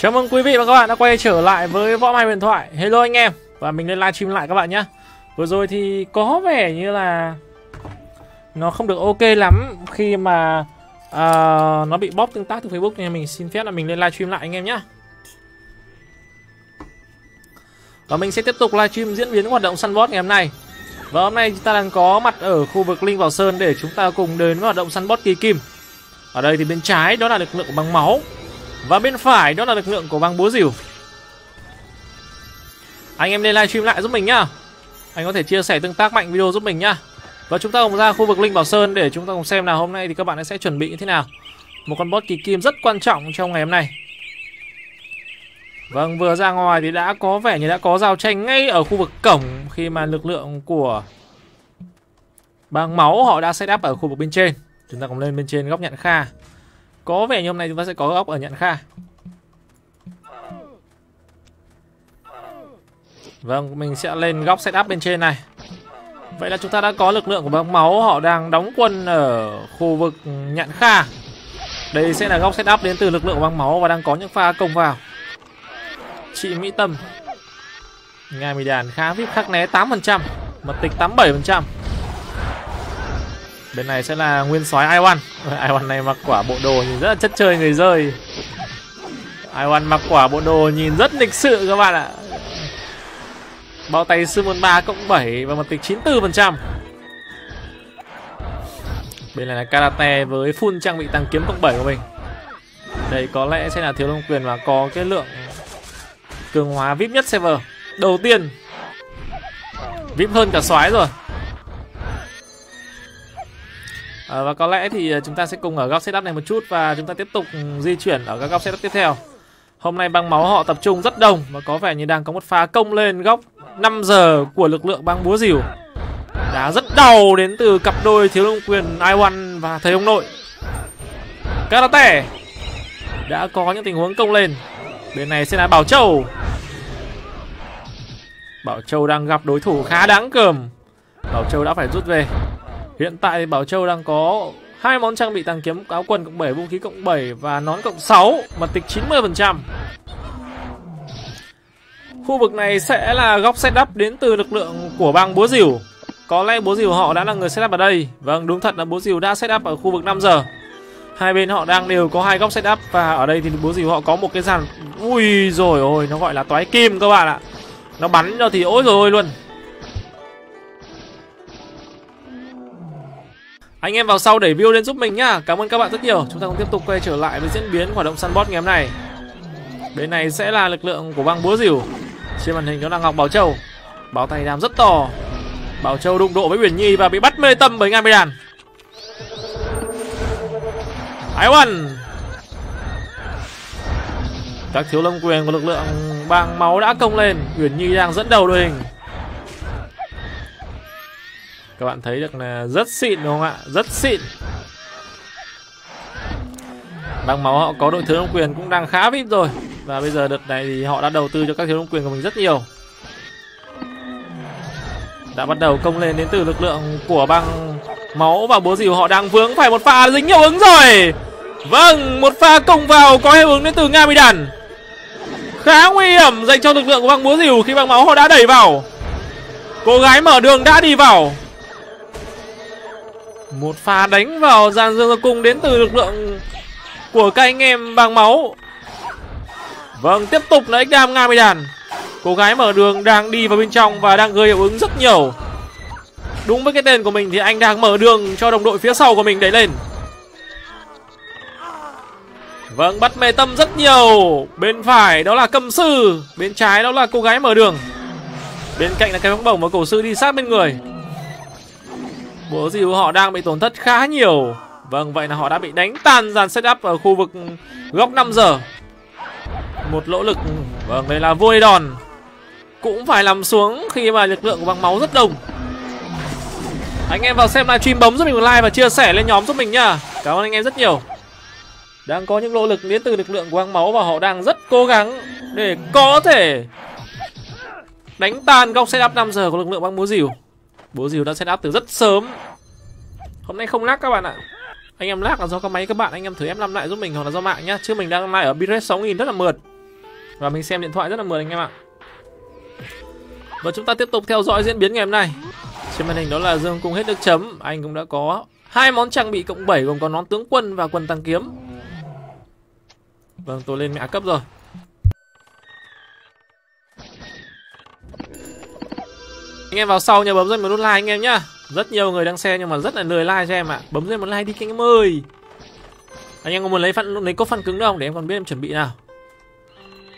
Chào mừng quý vị và các bạn đã quay trở lại với Võ Mai Huyền Thoại. Hello anh em. Và mình lên livestream lại các bạn nhé Vừa rồi thì có vẻ như là Nó không được ok lắm Khi mà uh, Nó bị bóp tương tác từ Facebook Nên mình xin phép là mình lên livestream lại anh em nhé Và mình sẽ tiếp tục livestream diễn biến hoạt động săn boss ngày hôm nay. Và hôm nay chúng ta đang có mặt ở khu vực Linh Bảo Sơn Để chúng ta cùng đến với hoạt động săn boss kỳ kim. Ở đây thì bên trái đó là lực lượng bằng máu và bên phải đó là lực lượng của băng búa rìu Anh em lên livestream lại giúp mình nhá. Anh có thể chia sẻ tương tác mạnh video giúp mình nhá. Và chúng ta cùng ra khu vực Linh Bảo Sơn để chúng ta cùng xem là hôm nay thì các bạn sẽ chuẩn bị như thế nào. Một con boss kỳ kim rất quan trọng trong ngày hôm nay. Vâng vừa ra ngoài thì đã có vẻ như đã có giao tranh ngay ở khu vực cổng Khi mà lực lượng của băng máu họ đã set up ở khu vực bên trên. Chúng ta cùng lên bên trên góc nhận kha có vẻ như hôm nay chúng ta sẽ có góc ở nhận kha. Vâng, mình sẽ lên góc setup bên trên này. Vậy là chúng ta đã có lực lượng của băng máu. Họ đang đóng quân ở khu vực nhận kha. Đây sẽ là góc setup đến từ lực lượng băng máu Và đang có những pha công vào. Chị Mỹ Tâm. Ngài Mì Đàn khá vip khắc né 8% Mật tịch 87% Bên này sẽ là nguyên soái Iwan. Iwan này mặc quả bộ đồ nhìn rất là chất chơi người rơi. Iwan mặc quả bộ đồ nhìn rất lịch sự các bạn ạ. Bao tay sư môn 3 cộng 7 và một tịch 94% Bên này là karate với full trang bị tăng kiếm cộng 7 của mình. Đây có lẽ sẽ là thiếu long quyền và có cái lượng cường hóa VIP nhất server. Đầu tiên, VIP hơn cả soái rồi à, Và có lẽ thì ờ, chúng ta sẽ cùng ở góc setup này một chút Và chúng ta tiếp tục ừ, di chuyển ở các góc setup tiếp theo. Hôm nay băng máu họ tập trung rất đông Và có vẻ như đang có một pha công lên góc 5 giờ của lực lượng băng búa rìu Đá rất đau đến từ cặp đôi thiếu long quyền I1 và thầy ông nội. Karate Đã có những tình huống công lên. Bên này sẽ là Bảo Châu. Bảo Châu đang gặp đối thủ khá đáng cờm. Bảo Châu đã phải rút về. Hiện tại thì Bảo Châu đang có hai món trang bị tăng kiếm áo quần cộng 7, vũ khí cộng 7 và nón cộng 6, mật tịch 90%. Khu vực này sẽ là góc setup đến từ lực lượng của bang búa rìu. Có lẽ búa rìu họ đã là người setup ở đây. Vâng, đúng thật là búa rìu đã setup ở khu vực 5 giờ. Hai bên họ đang đều có hai góc setup và ở đây thì búa rìu họ có một cái dàn ui rồi ôi nó gọi là toái kim các bạn ạ. Nó bắn cho thì ôi rồi ôi luôn. Anh em vào sau đẩy view lên giúp mình nhá. Cảm ơn các bạn rất nhiều. Chúng ta cùng tiếp tục quay trở lại với diễn biến hoạt động săn boss ngày hôm nay. Bên này sẽ là lực lượng của băng búa rìu Trên màn hình đó là Ngọc Bảo Châu. Bảo tay đam rất to. Bảo Châu đụng độ với Uyển Nhi và bị bắt mê tâm bởi Nga Mê Đàn. Ái won Các thiếu lâm quyền của lực lượng băng máu đã công lên. Uyển Nhi đang dẫn đầu đội hình các bạn thấy được là rất xịn, đúng không ạ? Rất xịn. Băng máu họ có đội thiếu đông quyền cũng đang khá vip rồi. Và bây giờ đợt này thì họ đã đầu tư cho các thiếu đông quyền của mình rất nhiều. Đã bắt đầu công lên đến từ lực lượng của băng máu và búa dìu họ đang vướng phải một pha dính hiệu ứng rồi. Vâng một pha công vào có hiệu ứng đến từ nga bị đàn. Khá nguy hiểm dành cho lực lượng của băng búa dìu khi băng máu họ đã đẩy vào. Cô gái mở đường đã đi vào một pha đánh vào dàn dương cung đến từ lực lượng của các anh em bằng máu. Vâng, tiếp tục là X-Dam Nga đàn Cô gái mở đường đang đi vào bên trong và đang gây hiệu ứng rất nhiều. Đúng với cái tên của mình thì anh đang mở đường cho đồng đội phía sau của mình đẩy lên. Vâng, bắt mê tâm rất nhiều. Bên phải đó là cầm sư, bên trái đó là cô gái mở đường. Bên cạnh là cái bóng bổng và cổ sư đi sát bên người. Búa dìu họ đang bị tổn thất khá nhiều. Vâng, vậy là họ đã bị đánh tan dàn setup ở khu vực góc 5 giờ. Một lỗ lực Vâng, đây là vui đòn Cũng phải nằm xuống khi mà lực lượng của băng máu rất đông. Anh em vào xem livestream bấm giúp mình một like và chia sẻ lên nhóm giúp mình nhá. Cảm ơn anh em rất nhiều. Đang có những nỗ lực đến từ lực lượng của băng máu Và họ đang rất cố gắng để có thể Đánh tan góc setup 5 giờ của lực lượng băng múa dìu. Bố Diều đã set up từ rất sớm. Hôm nay không lag các bạn ạ. Anh em lag là do các máy, các bạn, Anh em thử em làm lại giúp mình hoặc là do mạng nhá. Chứ mình đang lại ở bitrate 6000 rất là mượt. Và mình xem điện thoại rất là mượt anh em ạ. Và chúng ta tiếp tục theo dõi diễn biến ngày hôm nay. Trên màn hình đó là Dương Cung hết nước chấm. Anh cũng đã có hai món trang bị cộng 7 gồm có nón tướng quân và quần tăng kiếm. Vâng tôi lên mẹ cấp rồi. Anh em vào sau nhớ bấm dây một nút like anh em nhá. Rất nhiều người đang xem nhưng mà rất là lười like cho em ạ. Bấm dây một like đi, anh em ơi. Anh em có muốn lấy phân lấy cốt phân cứng không? Để em còn biết em chuẩn bị nào.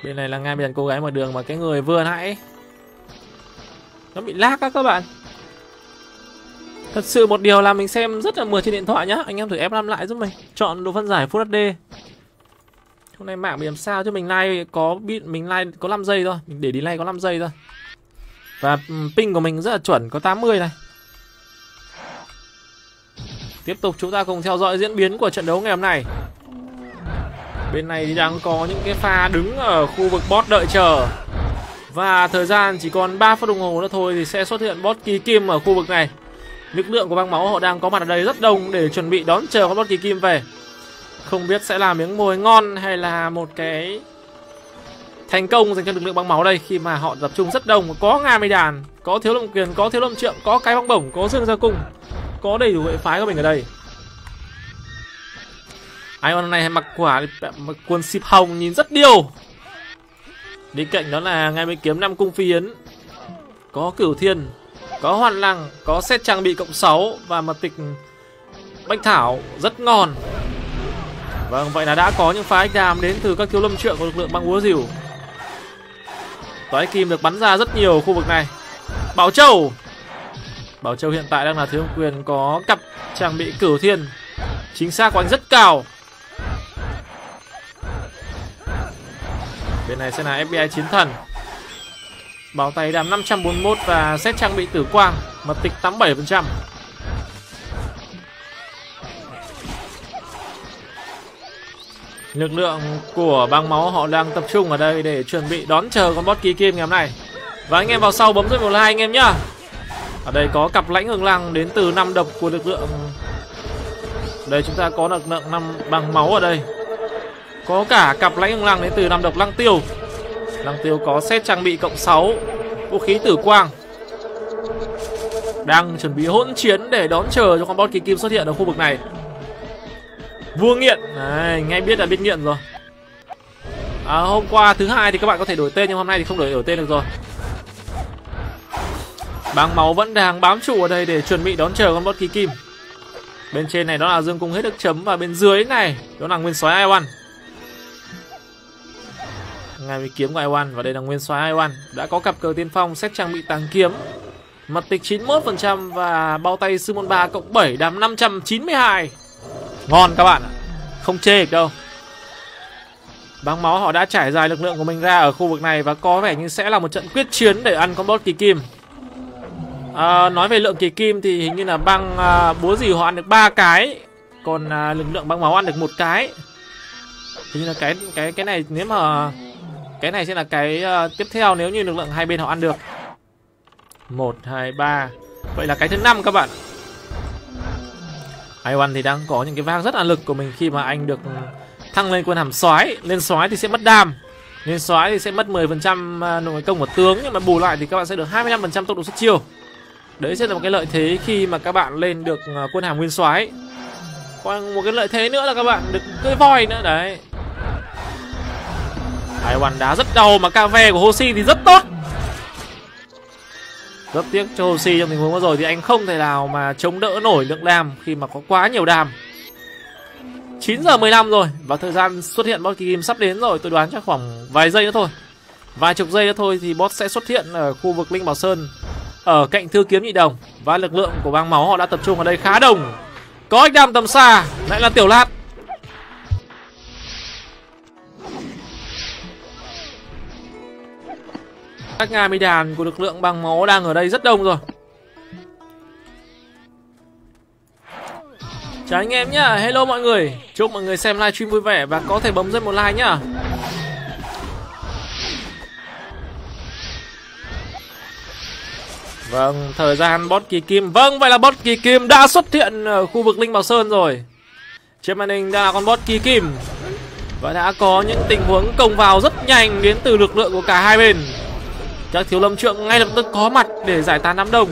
Bên này là ngay bên cô gái mở đường mà cái người vừa nãy, Nó bị lag á các bạn. Thật sự một điều là mình xem rất là mượt trên điện thoại nhá. Anh em thử F5 lại giúp mình. Chọn độ phân giải Full HD Hôm nay mạng bị làm sao chứ? Mình like có bị, mình like có 5 giây thôi. Mình để delay có 5 giây thôi. Và ping của mình rất là chuẩn, có 80 này. Tiếp tục chúng ta cùng theo dõi diễn biến của trận đấu ngày hôm nay. Bên này thì đang có những cái pha đứng ở khu vực bot đợi chờ. Và thời gian chỉ còn 3 phút đồng hồ nữa thôi thì sẽ xuất hiện bot kỳ kim ở khu vực này. Lực lượng của băng máu họ đang có mặt ở đây rất đông để chuẩn bị đón chờ con bot kỳ kim về. Không biết sẽ là miếng mồi ngon hay là một cái thành công dành cho lực lượng băng máu đây, khi mà họ tập trung rất đông, có nga mây đàn, có thiếu lâm quyền, có thiếu lâm trượng, có cái băng bổng, có dương gia cung, có đầy đủ hệ phái của mình ở đây. Ion này mặc quả, mặc quần xịp hồng nhìn rất điêu. Bên cạnh đó là ngay mới kiếm năm cung phi yến. Có cửu thiên, Có hoàn lăng, Có set trang bị cộng 6 Và mật tịch bách thảo, rất ngon. Vâng vậy là đã có những phái đàm đến từ các thiếu lâm trượng của lực lượng băng búa rìu Toái kim được bắn ra rất nhiều khu vực này. Bảo Châu. Bảo Châu hiện tại đang là thiếu quyền có cặp trang bị cửu thiên. Chính xác của anh rất cao. Bên này sẽ là FBI chiến thần. Bảo tay đàm 541 và xét trang bị tử quang, Mật tịch 87% Lực lượng của băng máu họ đang tập trung ở đây để chuẩn bị đón chờ con bot kỳ kim ngày hôm nay. Và anh em vào sau bấm giúp một like anh em nhá. Ở đây có cặp lãnh hưng lăng đến từ năm độc của lực lượng. Đây chúng ta có lực lượng năm băng máu ở đây. Có cả cặp lãnh lăng đến từ năm độc lăng tiêu. Lăng tiêu có set trang bị cộng 6 Vũ khí tử quang. Đang chuẩn bị hỗn chiến để đón chờ cho con bot kỳ kim xuất hiện ở khu vực này. Vua nghiện. Đấy, ngay biết là biết nghiện rồi. À, Hôm qua thứ hai thì các bạn có thể đổi tên Nhưng hôm nay thì không đổi đổi tên được rồi. Băng máu vẫn đang bám trụ ở đây để chuẩn bị đón chờ con boss kỳ kim. Bên trên này đó là dương cung hết được chấm Và bên dưới này đó là nguyên soái Iwan ngay với kiếm của Iwan và đây là nguyên soái Iwan đã có cặp cờ tiên phong xét trang bị tàng kiếm. Mặt tịch 91% và bao tay sư môn 3 cộng 7 đam 592 ngon các bạn ạ không chê được đâu băng máu họ đã trải dài lực lượng của mình ra ở khu vực này và có vẻ như sẽ là một trận quyết chiến để ăn con boss kỳ kim à, nói về lượng kỳ kim thì hình như là băng à, búa gì họ ăn được ba cái còn à, lực lượng băng máu ăn được một cái hình như là cái cái cái này nếu mà cái này sẽ là cái uh, tiếp theo nếu như lực lượng hai bên họ ăn được. 1 2 3. Vậy là cái thứ năm các bạn. Iwan thì đang có những cái vang rất là lực của mình khi mà anh được thăng lên quân hàm soái, lên soái thì sẽ mất đam. Lên soái thì sẽ mất 10% trăm à, nội công của tướng nhưng mà bù lại thì các bạn sẽ được 25% tốc độ xuất chiêu. Đấy sẽ là một cái lợi thế khi mà các bạn lên được à, quân hàm nguyên soái. Còn một cái lợi thế nữa là các bạn được cưỡi voi nữa đấy. Iwan đá rất đau mà KV của Hoshi thì rất tốt rất tiếc cho Hoshi trong tình huống vừa rồi thì anh không thể nào mà chống đỡ nổi lượng đam khi mà có quá nhiều đam. 9 giờ 15 rồi và thời gian xuất hiện boss Kim sắp đến rồi. Tôi đoán chắc khoảng vài giây nữa thôi. Vài chục giây nữa thôi thì boss sẽ xuất hiện ở khu vực Linh Bảo Sơn, ở cạnh thư kiếm nhị đồng. Và lực lượng của bang máu họ đã tập trung ở đây khá đông. Có ách đam tầm xa, lại là tiểu lát Các ngà mi đàn của lực lượng bằng máu đang ở đây rất đông rồi. Chào anh em nhá, hello mọi người. Chúc mọi người xem livestream vui vẻ và có thể bấm dây một like nhá. Vâng, thời gian bot kỳ kim. Vâng, vậy là bot kỳ kim đã xuất hiện ở khu vực Linh Bảo Sơn rồi. Trên màn hình đang là con bot kỳ kim Và đã có những tình huống công vào rất nhanh đến từ lực lượng của cả hai bên chắc thiếu lâm trượng ngay lập tức có mặt để giải tán đám đông.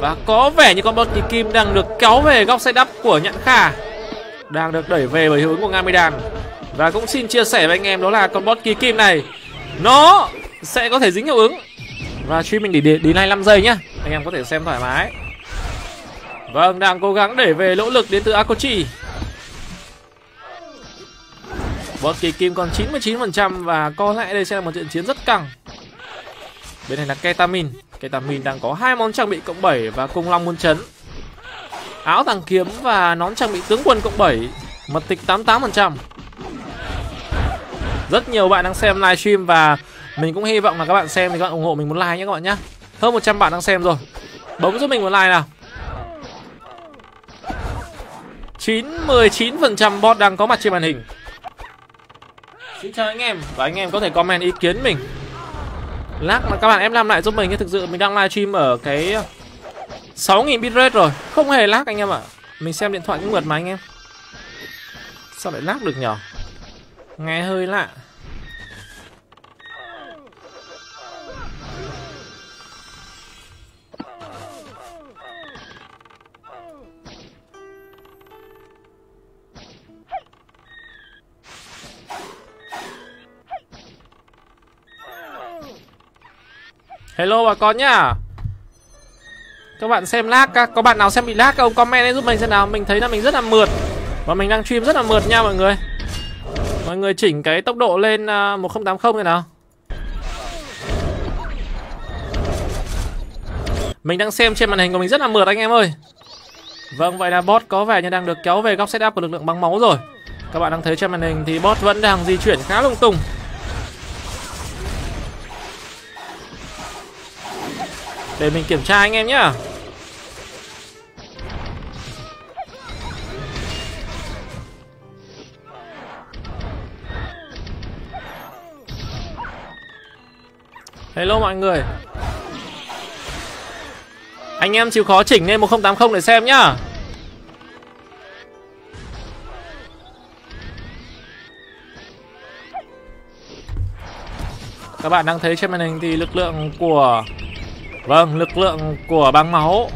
Và có vẻ như con bot kỳ kim đang được kéo về góc setup của nhãn khả Đang được đẩy về bởi hiệu ứng của Ngamidan Và cũng xin chia sẻ với anh em đó là con bot kỳ kim này Nó sẽ có thể dính hiệu ứng. Và stream mình để đến 25 giây nhá. Anh em có thể xem thoải mái. Vâng, đang cố gắng để về lỗ lực đến từ Akochi. Bot kỳ kim còn 99% và có lẽ đây sẽ là một trận chiến rất căng. Bên này là Ketamin. Ketamin đang có hai món trang bị cộng 7 và cung long muôn chấn. Áo thằng kiếm và nón trang bị tướng quân cộng 7, mật tịch 88%. Rất nhiều bạn đang xem livestream và mình cũng hy vọng là các bạn xem thì các bạn ủng hộ mình một like nhé các bạn nhé. Hơn 100 bạn đang xem rồi. Bấm giúp mình một like nào. 9 19% bot đang có mặt trên màn hình. Xin chào anh em. Và anh em có thể comment ý kiến mình. Lát mà các bạn em làm lại giúp mình Thực sự mình đang livestream ở cái 6.000 bitrate rồi. Không hề lag anh em ạ. Mình xem điện thoại cũng mượt mà anh em. Sao lại lag được nhở? Nghe hơi lạ. Hello bà con nhá. Các bạn xem lag các Có bạn nào xem bị lag không comment lên giúp mình xem nào. Mình thấy là mình rất là mượt. Và mình đang stream rất là mượt nha mọi người. Mọi người chỉnh cái tốc độ lên à, uh, 1080 này nào. Mình đang xem trên màn hình của mình rất là mượt anh em ơi. Vâng vậy là bot có vẻ như đang được kéo về góc setup của lực lượng băng máu rồi. Các bạn đang thấy trên màn hình thì bot vẫn đang di chuyển khá lung tung. Để mình kiểm tra anh em nhá. Hello mọi người. Anh em chịu khó chỉnh lên 1080 để xem nhá. Các bạn đang thấy trên màn hình thì lực lượng của Vâng, lực lượng của băng máu.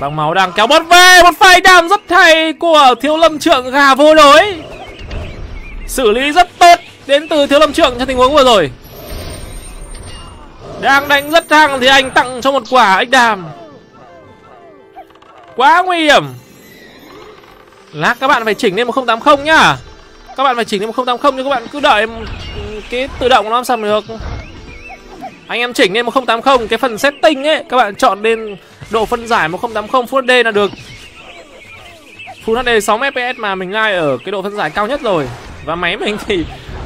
Băng máu đang kéo bớt về Một phay đam rất hay của thiếu lâm trượng gà vô đối Xử lý rất tốt Đến từ thiếu lâm trượng trong tình huống vừa rồi. Đang đánh rất thăng thì anh tặng cho một quả ếch đàm. Quá nguy hiểm. Lát các bạn phải chỉnh lên 1080 nhá. Các bạn phải chỉnh lên 1080 nhưng các bạn cứ đợi cái tự động nó làm sao mà được anh em chỉnh lên 1080 cái phần setting ấy, các bạn chọn lên độ phân giải 1080 Full HD là được. Full HD 6 fps mà mình ngay ở cái độ phân giải cao nhất rồi. Và máy mình thì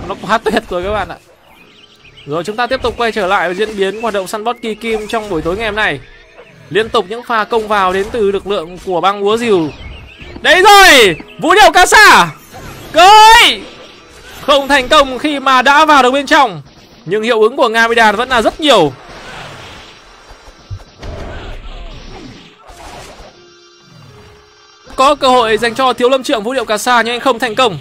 nó quá tuyệt rồi các bạn ạ. Rồi chúng ta tiếp tục quay trở lại với diễn biến hoạt động săn bot kỳ kim trong buổi tối ngày hôm nay. Liên tục những pha công vào đến từ lực lượng của băng búa rìu đấy rồi! Vũ điệu ca xả cười không thành công khi mà đã vào được bên trong nhưng hiệu ứng của Ngamidan vẫn là rất nhiều. Có cơ hội dành cho Thiếu Lâm Trượng vũ điệu cà sa nhưng anh không thành công.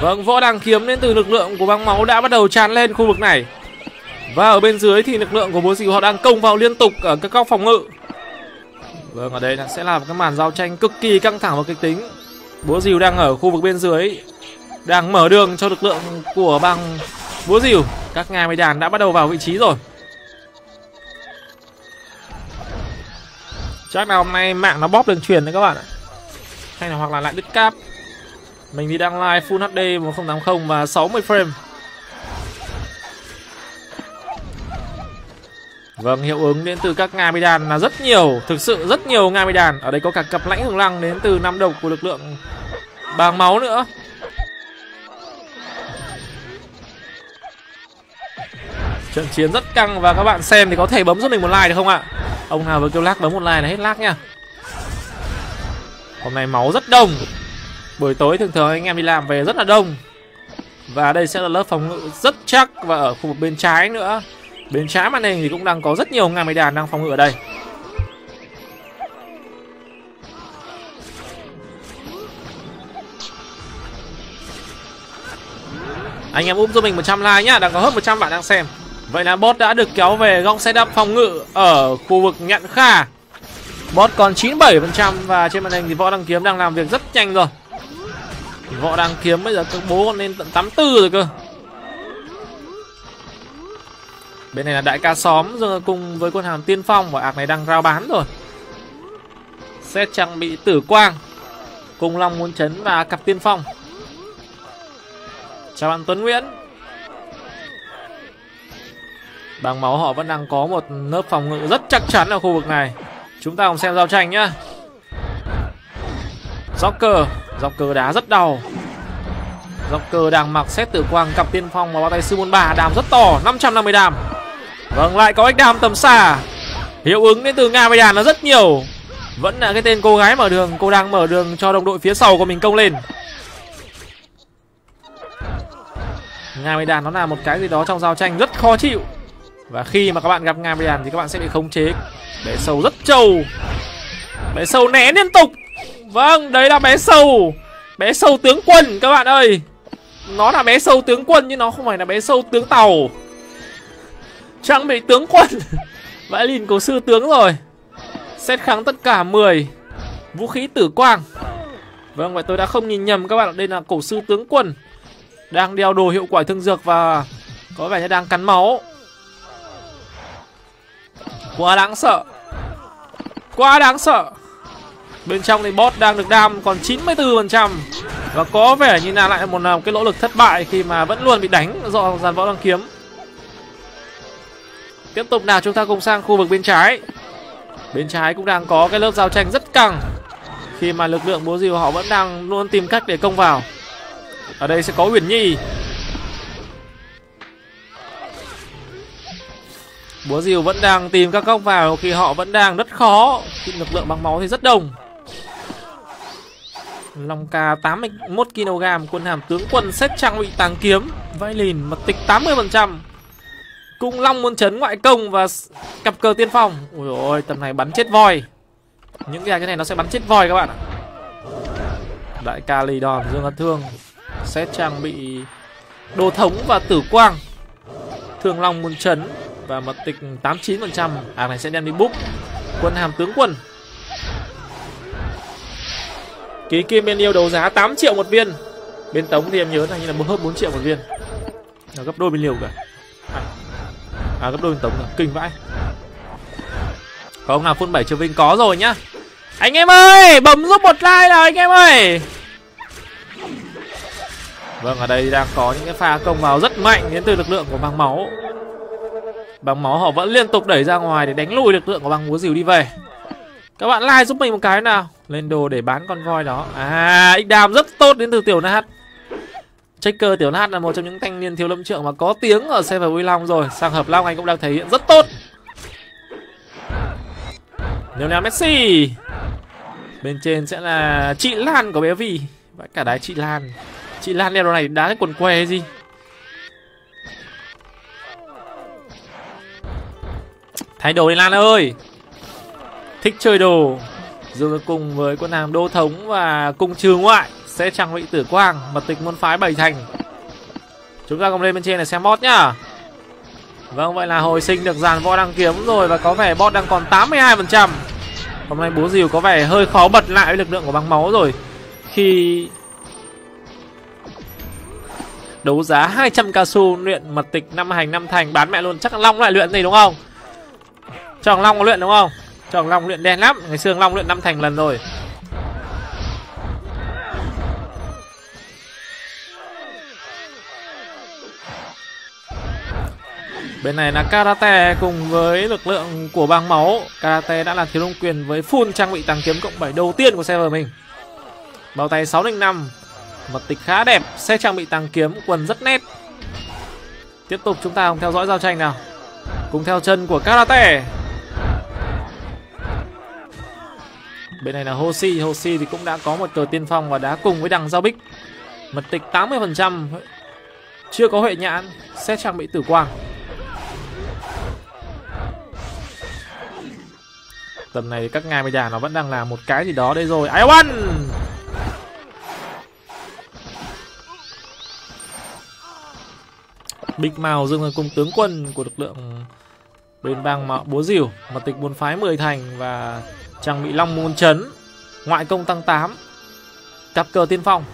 Vâng, võ đằng kiếm đến từ lực lượng của băng máu đã bắt đầu tràn lên khu vực này. Và ở bên dưới thì lực lượng của bố dìu họ đang công vào liên tục ở các góc phòng ngự. Vâng, ở đây sẽ là một cái màn giao tranh cực kỳ căng thẳng và kịch tính. Búa rìu đang ở khu vực bên dưới. Đang mở đường cho lực lượng của băng búa rìu Các ngài mây đàn đã bắt đầu vào vị trí rồi. Chắc là hôm nay mạng nó bóp đường truyền đấy các bạn ạ. Hay là hoặc là lại đứt cáp. Mình thì đang live Full HD 1080 và 60 frame. Vâng, hiệu ứng đến từ các Nga đàn là rất nhiều Thực sự rất nhiều Nga đàn Ở đây có cả cặp lãnh hưởng lăng đến từ năm độc của lực lượng bàng máu nữa. Trận chiến rất căng và các bạn xem thì có thể bấm giúp mình một like được không ạ? Ông nào vừa kêu lag bấm một like là hết lag nha. Hôm nay máu rất đông. Buổi tối thường thường anh em đi làm về rất là đông. Và đây sẽ là lớp phòng ngự rất chắc Và ở khu vực bên trái nữa. Bên trái màn hình thì cũng đang có rất nhiều ngà mây đàn đang phòng ngự ở đây. Anh em úp giúp mình 100 like nhá, đang có hơn 100 bạn đang xem. Vậy là bot đã được kéo về góc setup phòng ngự ở khu vực nhận kha. Bot còn 97% và trên màn hình thì Võ đang Kiếm đang làm việc rất nhanh rồi. Võ đang Kiếm bây giờ các bố lên tận 84 rồi cơ. Bên này là đại ca xóm cùng với quân hàm tiên phong và ạc này đang rao bán rồi. Xét trang bị tử quang cùng long muốn chấn và cặp tiên phong. Chào bạn Tuấn Nguyễn. Bằng máu họ vẫn đang có một lớp phòng ngự rất chắc chắn ở khu vực này. Chúng ta cùng xem giao tranh nhá. Joker, Joker đá rất đau. Joker đang mặc xét tử quang cặp tiên phong và bao tay sư môn bà đàm rất to, 550 đàm. Vâng, lại có ếch đam tầm xa. Hiệu ứng đến từ Nga Đàn nó rất nhiều. Vẫn là cái tên cô gái mở đường, cô đang mở đường cho đồng đội phía sau của mình công lên. Nga Đàn nó là một cái gì đó trong giao tranh rất khó chịu. Và khi mà các bạn gặp Nga Đàn thì các bạn sẽ bị khống chế. Bé sâu rất trâu. Bé sâu né liên tục. Vâng, đấy là bé sâu. Bé sâu tướng quân các bạn ơi. Nó là bé sâu tướng quân nhưng nó không phải là bé sâu tướng tàu. Trang bị tướng quân. Vãi lìn cổ sư tướng rồi. Xét kháng tất cả 10 Vũ khí tử quang. Vâng vậy tôi đã không nhìn nhầm các bạn Đây là cổ sư tướng quân. Đang đeo đồ hiệu quả thương dược và Có vẻ như đang cắn máu. Quá đáng sợ. Quá đáng sợ. Bên trong thì bot đang được đam còn 94% Và có vẻ như là lại một, một cái nỗ lực thất bại Khi mà vẫn luôn bị đánh do dàn võ đang kiếm. Tiếp tục nào, chúng ta cùng sang khu vực bên trái. Bên trái cũng đang có cái lớp giao tranh rất căng. Khi mà lực lượng búa rìu họ vẫn đang luôn tìm cách để công vào. Ở đây sẽ có Huyền Nhi. Búa rìu vẫn đang tìm các góc vào khi họ vẫn đang rất khó. Khi lực lượng bằng máu thì rất đông. Long ca 81kg Quân hàm tướng quân xét trang bị tàng kiếm. Vai lìn, mật tịch 80% Cung Long muốn chấn ngoại công và cặp cờ tiên phong. Ui ôi, tầm này bắn chết voi. Những cái cái này nó sẽ bắn chết voi các bạn ạ. Đại ca lì đòn, Dương Ân Thương Xét trang bị đồ thống và tử quang. Thương Long muốn chấn Và mật tịch 89% À này sẽ đem đi búp. Quân hàm tướng quân. Ký kim bên yêu đấu giá 8 triệu một viên. Bên tống thì em nhớ là như là hơn 4 triệu một viên. Nó gấp đôi bên liều cả. À. À gấp đôi tống rồi, kinh vãi. Có ông nào phun 7 triệu vinh có rồi nhá. Anh em ơi, bấm giúp một like nào anh em ơi. Vâng, ở đây đang có những cái pha công vào rất mạnh đến từ lực lượng của băng máu. Băng máu họ vẫn liên tục đẩy ra ngoài để đánh lùi lực lượng của băng búa dìu đi về. Các bạn like giúp mình một cái nào. Lên đồ để bán con voi đó. À, x đam rất tốt đến từ tiểu nát Checker Tiểu Nát là một trong những thanh niên thiếu lâm trượng mà có tiếng ở server Uy Long rồi. Sang hợp Long anh cũng đang thể hiện rất tốt. Lionel Messi. Bên trên sẽ là chị Lan của bé Vi. Và cả đái chị Lan. Chị Lan đeo đồ này đá cái quần què hay gì? Thay đồ đi Lan ơi. Thích chơi đồ. Dù cùng với quân hàm đô thống và cung trừ ngoại sẽ trang bị tử quang, mật tịch môn phái bảy thành. Chúng ta cùng lên bên trên để xem bot nhá. Vâng vậy là hồi sinh được dàn võ đăng kiếm rồi và có vẻ bot đang còn 82 phần trăm. Hôm nay bố diều có vẻ hơi khó bật lại với lực lượng của băng máu rồi. Khi đấu giá 200 cao su luyện mật tịch năm hành năm thành, bán mẹ luôn. Chắc long lại luyện gì đúng không? Cho long luyện đúng không? Cho long luyện đen lắm. Ngày xưa long luyện năm thành lần rồi. Bên này là Karate cùng với lực lượng của băng máu. Karate đã là thiếu long quyền với full trang bị tăng kiếm cộng 7 đầu tiên của server mình. Bao tay 605 Mật tịch khá đẹp, Xe trang bị tăng kiếm, quần rất nét. Tiếp tục chúng ta cùng theo dõi giao tranh nào. Cùng theo chân của Karate. Bên này là Hoshi. Hoshi thì cũng đã có một cờ tiên phong và đá cùng với đằng giao bích. Mật tịch 80% Chưa có huệ nhãn Xét trang bị tử quang. Tầm này các ngài bây giờ nó vẫn đang làm một cái gì đó đây rồi. I won big Mao dương cùng tướng quân của lực lượng bên bang mạo búa diều mà tịch buôn phái 10 thành và trang bị long môn chấn, ngoại công tăng 8 cặp cờ tiên phong.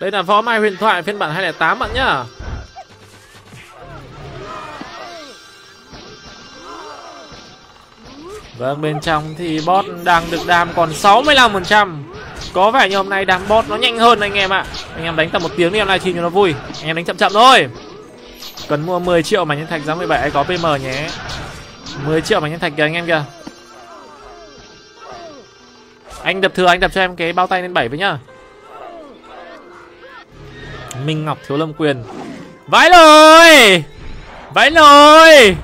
Đây là võ mai huyền thoại phiên bản 208 bạn nhá. Vâng, bên trong thì bot đang được đam còn 65%. Có vẻ như hôm nay đam bot nó nhanh hơn anh em ạ. Anh em đánh tầm một tiếng đi em livestream cho nó vui. Anh em đánh chậm chậm thôi. Cần mua 10 triệu mà nhân thạch giá 17 có PM nhé. 10 triệu mà nhân thạch kìa anh em kìa. Anh đập thừa anh đập cho em cái bao tay lên 7 với nhá. Minh Ngọc Thiếu Lâm Quyền. Vãi rồi! Vãi rồi!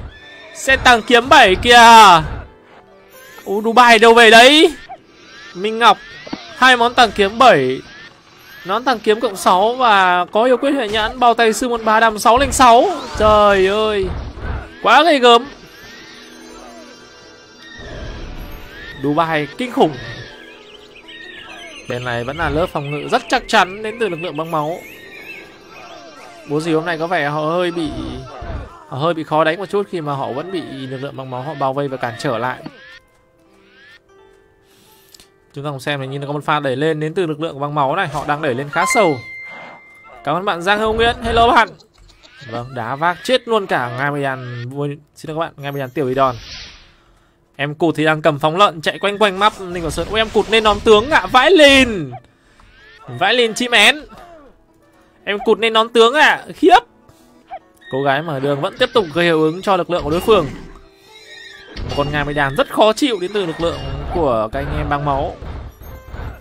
Xe tăng kiếm 7 kìa. Ú Dubai đâu về đấy? Minh Ngọc, hai món tàng kiếm 7 Nón tàng kiếm cộng 6 Và có yêu quyết hệ nhãn, Bao tay sư môn ba đầm 606 Trời ơi, Quá ghê gớm. Dubai kinh khủng. Bên này vẫn là lớp phòng ngự rất chắc chắn Đến từ lực lượng băng máu. Bố gì hôm nay có vẻ họ hơi bị, Họ hơi bị khó đánh một chút Khi mà họ vẫn bị lực lượng băng máu họ bao vây và cản trở lại. Chúng ta cùng xem này, nhìn là có một pha đẩy lên đến từ lực lượng băng máu này, Họ đang đẩy lên khá sâu. Cảm ơn bạn Giang Hữu Nguyễn. Hello bạn. Vâng đá vác chết luôn cả ngay bây giờ Xin các bạn ngay bây giờ tiểu y đòn. Em cụt thì đang cầm phóng lợn, chạy quanh quanh map. Ninh Quảng Sơn Ôi em cụt nên nón tướng ạ à. Vãi lìn. Vãi lìn chim én. Em cụt nên nón tướng ạ à. Khiếp. Cô gái mở đường vẫn tiếp tục gây hiệu ứng cho lực lượng của đối phương. Một con Nga đàn rất khó chịu đến từ lực lượng của các anh em băng máu.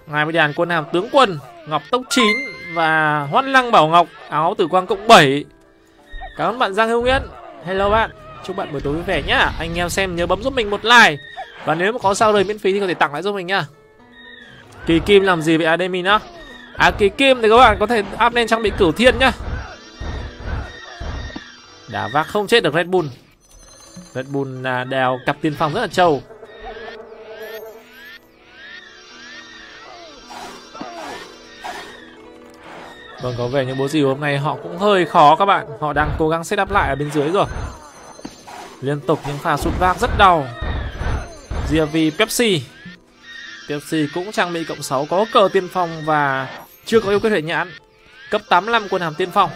Ngài với đàn quân hàm tướng quân, ngọc tốc 9 và hoan lăng bảo ngọc, áo tử quang cộng 7 cảm ơn bạn giang hữu nguyễn. Hello bạn, chúc bạn buổi tối vui vẻ nhá. Anh em xem nhớ bấm giúp mình một like. Và nếu mà có sao đời miễn phí thì có thể tặng lại giúp mình nhá. Kỳ kim làm gì vậy admin á à kỳ kim thì các bạn có thể up lên trang bị cửu thiên nhá. Đá vác không chết được red bull red bull là đèo cặp tiên phong rất là trâu. Vâng có vẻ những bố dìu hôm nay họ cũng hơi khó các bạn. Họ đang cố gắng setup lại ở bên dưới rồi. Liên tục những pha sút vác rất đau. GV Pepsi. Pepsi cũng trang bị cộng 6 có cờ tiên phong và chưa có yêu quyết hệ nhãn. Cấp 85 quân hàm tiên phong.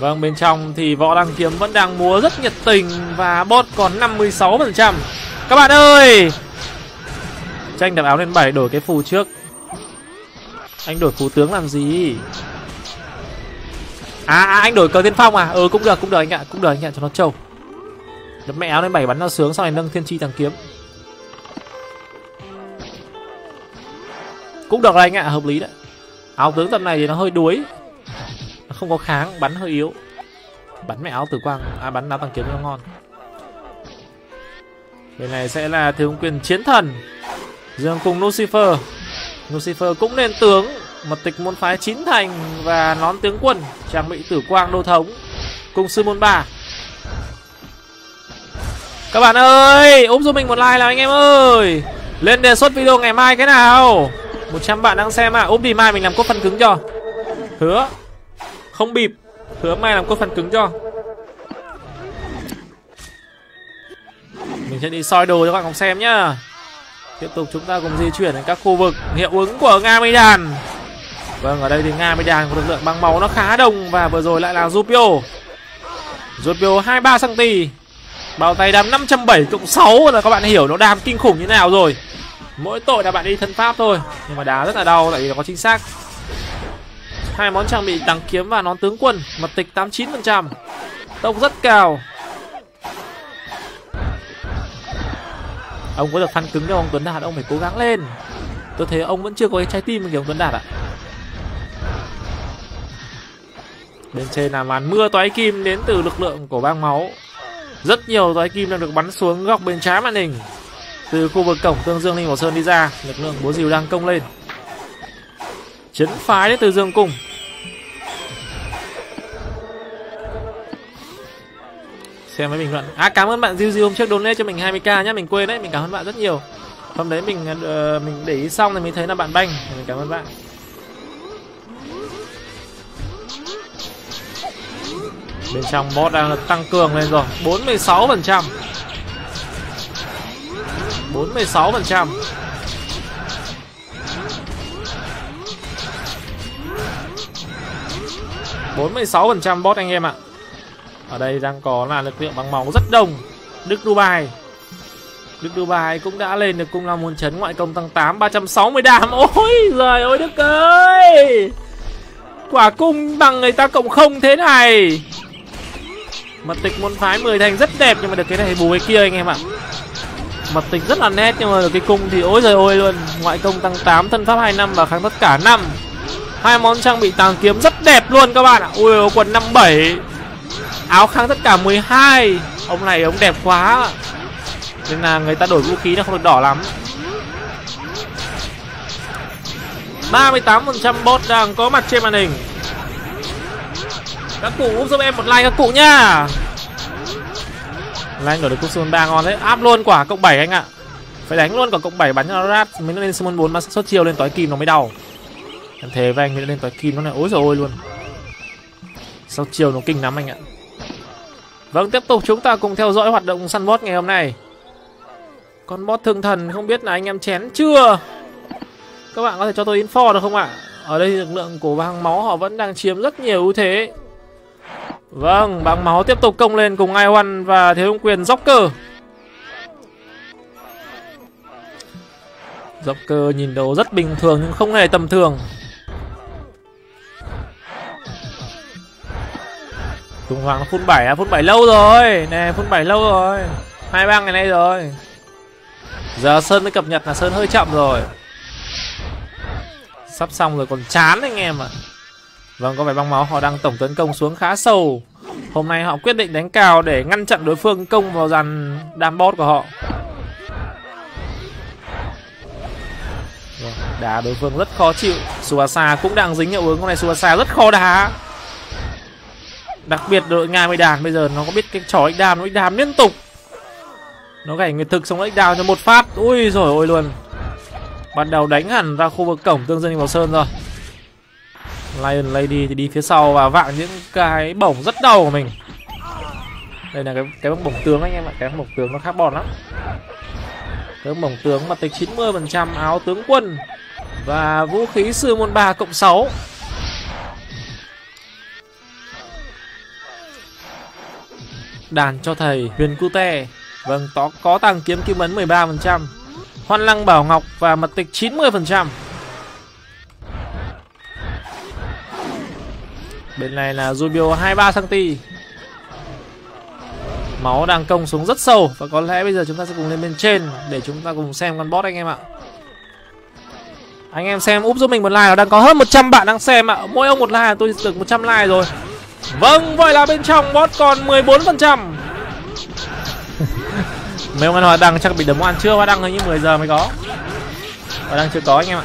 Vâng, bên trong thì võ đăng kiếm vẫn đang múa rất nhiệt tình và bot còn 56%. Các bạn ơi! Tranh đập áo lên 7 đổi cái phù trước. Anh đổi phù tướng làm gì? À, à anh đổi cờ tiên phong à? Ừ cũng được, cũng được anh ạ, cũng được anh ạ cho nó trâu. Đập mẹ áo lên 7 bắn nó sướng sau này nâng thiên chi thằng kiếm. Cũng được rồi anh ạ, hợp lý đấy. Áo tướng tầm này thì nó hơi đuối không có kháng, bắn hơi yếu. Bắn mẹ áo tử quang à bắn áo tăng kiếm nó ngon. Bên này sẽ là thiếu quyền chiến thần. Dương cùng lucifer. Lucifer cũng lên tướng, mật tịch môn phái chín thành và nón tướng quân, trang bị tử quang đô thống cùng sư môn bà các bạn ơi, úp giúp mình một like nào anh em ơi. Lên đề xuất video ngày mai cái nào. 100 bạn đang xem à úp đi mai mình làm cốt phân cứng cho. Hứa không bịp. Hứa mai làm cốt phần cứng cho. Mình sẽ đi soi đồ cho các bạn cùng xem nhá. Tiếp tục chúng ta cùng di chuyển đến các khu vực hiệu ứng của Nga Mây Đàn. Vâng, ở đây thì Nga Mây Đàn của lực lượng băng máu nó khá đông Và vừa rồi lại là Zupio Zupio 23cm Bao tay đam 570 cộng 6 là các bạn hiểu nó đam kinh khủng như thế nào rồi. Mỗi tội là bạn đi thân pháp thôi Nhưng mà đá rất là đau tại vì nó có chính xác hai món trang bị đằng kiếm và nón tướng quân, mật tịch 89% tốc rất cao. Ông có được phăn cứng đâu, ông Tuấn Đạt, ông phải cố gắng lên. Tôi thấy ông vẫn chưa có cái trái tim kiểu ông Tuấn Đạt ạ. Bên trên là màn mưa toái kim đến từ lực lượng của bang máu. Rất nhiều toái kim đang được bắn xuống góc bên trái màn hình. Từ khu vực cổng tương dương linh hồ sơn đi ra, lực lượng bố diều đang công lên. Chiến phái đến từ dương cung. Xem với bình luận. À cảm ơn bạn diêu diêu hôm trước donate cho mình 20k nhá mình quên đấy mình cảm ơn bạn rất nhiều. Hôm đấy mình uh, mình để ý xong thì mình thấy là bạn banh mình cảm ơn bạn. Bên trong bot đang được tăng cường lên rồi 46 phần trăm. 46 phần trăm. 46% bot anh em ạ. Ở đây đang có là lực lượng bằng máu rất đông. Đức Dubai. Đức Dubai cũng đã lên được cung long môn chấn ngoại công tăng 8 360 đam. Ôi giời ơi Đức ơi! Quả cung bằng người ta cộng không thế này. Mật tịch môn phái 10 thành rất đẹp Nhưng mà được cái này bù cái kia anh em ạ. Mật tịch rất là nét Nhưng mà được cái cung thì ôi giời ơi luôn. Ngoại công tăng 8 thân pháp 2 năm và kháng tất cả năm, hai món trang bị tàng kiếm rất đẹp luôn các bạn ạ. Ui quần 57 áo kháng tất cả 12 ông này ông đẹp quá. Nên là người ta đổi vũ khí nó không được đỏ lắm. 38% bot đang có mặt trên màn hình. Các cụ úp giúp em một like các cụ nha Like đổi được cúp Summon 3 ngon đấy. Áp luôn quả cộng 7 anh ạ. Phải đánh luôn quả cộng 7 bắn cho nó rát. Mới lên Summon 4 mà sốt chiều lên tối kim nó mới đau. Em thề với anh, mới lên toái kim nó này ối rồi ôi luôn. Sau chiều nó kinh lắm anh ạ. Vâng tiếp tục chúng ta cùng theo dõi hoạt động săn bot ngày hôm nay. Con bot thương thần, không biết là anh em chén chưa? Các bạn có thể cho tôi info được không ạ? Ở đây lực lượng của băng máu họ vẫn đang chiếm rất nhiều ưu thế. Vâng băng máu tiếp tục công lên cùng Iwan và Thế Hùng Quyền Joker. Joker nhìn đầu rất bình thường nhưng không hề tầm thường. Tùng Hoàng phun 7 à, phun 7 lâu rồi. Nè, phun 7 lâu rồi. hai ba ngày nay rồi. Giờ Sơn mới cập nhật là Sơn hơi chậm rồi. Sắp xong rồi còn chán anh em ạ. À. Vâng, có vẻ băng máu họ đang tổng tấn công xuống khá sâu. Hôm nay họ quyết định đánh cào để ngăn chặn đối phương công vào dàn đam bot của họ. Vâng, đá đối phương rất khó chịu. Suasa cũng đang dính hiệu ứng con này Suasa rất khó đá. Đặc biệt đội Nga mới đàn bây giờ nó có biết cái trò ích đam nó ích đam liên tục. Nó gảy người thực xong ích đam cho một phát. Ui rồi ôi luôn. Bắt đầu đánh hẳn ra khu vực cổng tương dân vào sơn rồi. Lion Lady thì đi phía sau và vạng những cái bổng rất đau của mình. Đây là cái cái bổng tướng anh em ạ. Cái bổng tướng nó khác bòn lắm. Cái bổng tướng mặt tịch 90% áo tướng quân Và vũ khí sư môn 3 cộng 6 Đàn cho thầy Huyền Cute Vâng, tó có tăng kiếm kim ấn 13% Hoan lăng bảo ngọc và mật tịch 90% Bên này là Rubio 23cm Máu đang công xuống rất sâu Và có lẽ bây giờ chúng ta sẽ cùng lên bên trên Để chúng ta cùng xem con boss anh em ạ. Anh em xem úp giúp mình một like Đang có hơn 100 bạn đang xem ạ. Mỗi ông một like tôi được 100 like rồi. Vâng, vậy là bên trong bot còn 14% Mấy ông ăn hoa đăng chắc bị đấm ăn chưa Hoa đăng hình như 10 giờ mới có. Hoa đăng chưa có anh em ạ.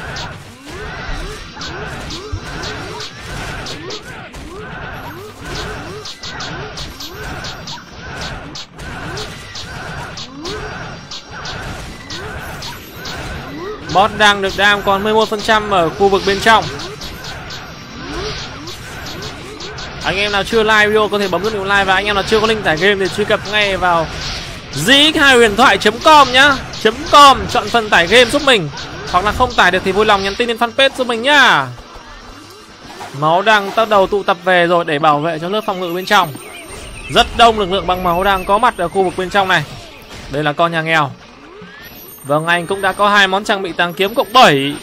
Bot đang được đam còn 11% ở khu vực bên trong anh em nào chưa like video có thể bấm nút like và anh em nào chưa có link tải game thì truy cập ngay vào zx2 huyền thoại.com nhá .com, chọn phần tải game giúp mình. Hoặc là không tải được thì vui lòng nhắn tin lên fanpage giúp mình nhá. Máu đang bắt đầu tụ tập về rồi để bảo vệ cho lớp phòng ngự bên trong. Rất đông lực lượng băng máu đang có mặt ở khu vực bên trong này. Đây là con nhà nghèo. Vâng anh cũng đã có hai món trang bị tàng kiếm cộng 7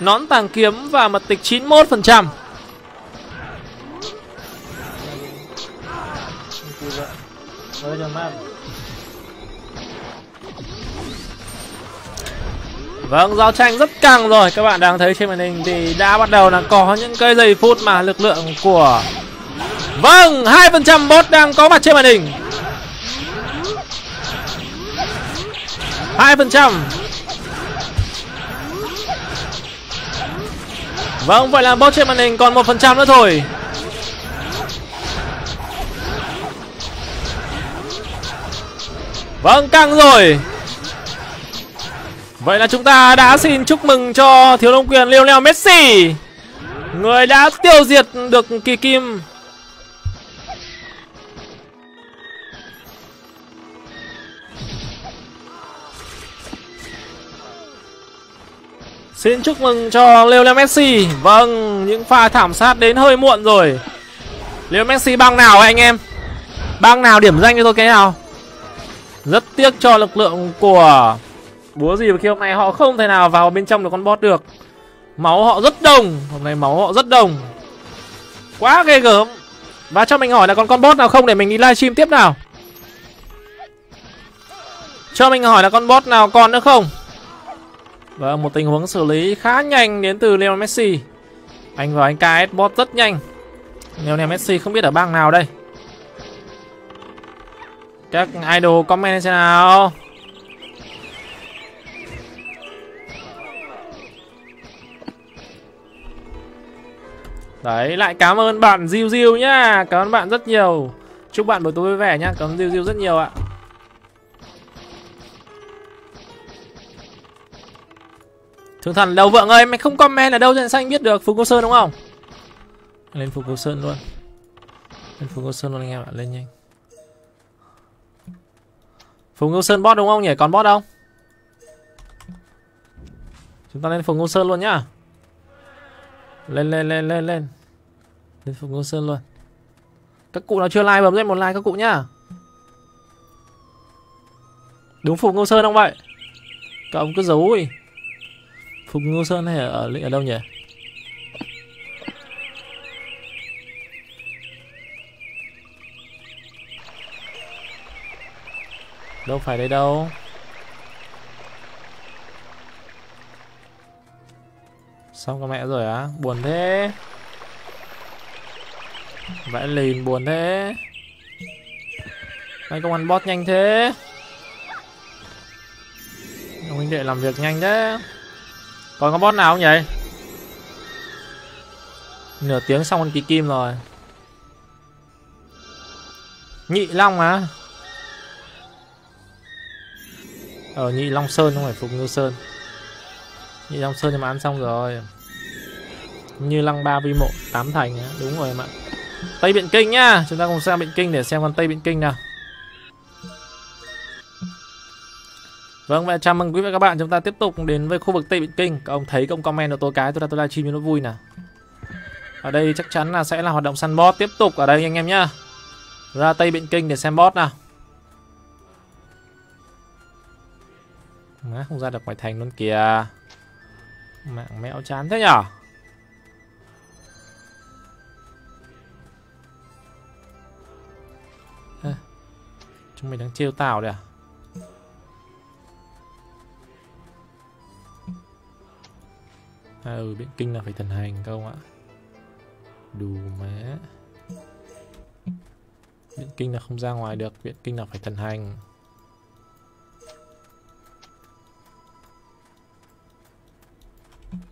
nón tàng kiếm và mật tịch 91 phần trăm. Vâng, giao tranh rất căng rồi. Các bạn đang thấy trên màn hình thì đã bắt đầu là có những cái giây phút mà lực lượng của Vâng, 2% bot đang có mặt trên màn hình. 2% Vâng, vậy là bot trên màn hình còn 1% nữa thôi. Vâng căng rồi. Vậy là chúng ta đã xin chúc mừng cho thiếu đông quyền Lionel Messi Người đã tiêu diệt được kỳ kim. Xin chúc mừng cho Lionel Messi. Vâng, những pha thảm sát đến hơi muộn rồi. Lionel Messi băng nào anh em? Băng nào điểm danh cho tôi cái nào? Rất tiếc cho lực lượng của Búa gì mà khi hôm nay họ không thể nào vào bên trong được con boss được. Máu họ rất đông, Hôm nay máu họ rất đông. Quá ghê gớm. Và cho mình hỏi là còn con boss nào không để mình đi livestream tiếp nào? Cho mình hỏi là con boss nào còn nữa không? Và một tình huống xử lý khá nhanh đến từ Lionel Messi. Anh và anh KS bot rất nhanh. Lionel Messi không biết ở bang nào đây. Các idol comment xem nào. Đấy, lại cảm ơn bạn Diêu Diêu nhá. Cảm ơn bạn rất nhiều. Chúc bạn buổi tối vui vẻ nhá. Cảm ơn Diêu Diêu rất nhiều ạ. Thường thần đầu vượng ơi Mày không comment là đâu cho xanh biết được. Phú Cô Sơn đúng không? Lên Phú Cô Sơn luôn. Lên Phú Cô Sơn luôn anh em ạ. Lên nhanh phùng Ngô Sơn bot đúng không nhỉ? Còn bot không? Chúng ta lên phùng Ngô Sơn luôn nhá Lên lên lên lên lên Lên phùng Ngô Sơn luôn Các cụ nào chưa like bấm lên một like các cụ nhá Đúng phùng Ngô Sơn không vậy? Các ông cứ giấu ui phùng Ngô Sơn hay ở, ở, ở đâu nhỉ? Đâu phải đây đâu Xong con mẹ rồi á Buồn thế Vãi lìn buồn thế Mấy công ăn bot nhanh thế Ông huynh đệ làm việc nhanh thế còn có boss nào không vậy? Nửa tiếng xong con kỳ kim rồi. Nhị Long á? Ờ Nhị Long Sơn không phải Phục Ngư Sơn. Nhị Long Sơn thì mà ăn xong rồi. Như Lăng ba vi mộ tám thành đúng rồi em ạ. Tây Biện Kinh nhá, chúng ta cùng sang Biện Kinh để xem con Tây Biện Kinh nào. Vâng, và chào mừng quý vị và các bạn chúng ta tiếp tục đến với khu vực Tây Biện Kinh. Các ông thấy công comment của tôi cái tôi đã tôi livestream cho nó vui nè. Ở đây chắc chắn là sẽ là hoạt động săn boss tiếp tục ở đây anh em nhá. Ra Tây Biện Kinh để xem boss nào. Má không ra được ngoài thành luôn kìa. Mạng mẹo chán thế nhở? À, chúng mình đang trêu tào đấy à? à, ừ biện kinh là phải thần hành không ạ đù má biện kinh là không ra ngoài được biện kinh là phải thần hành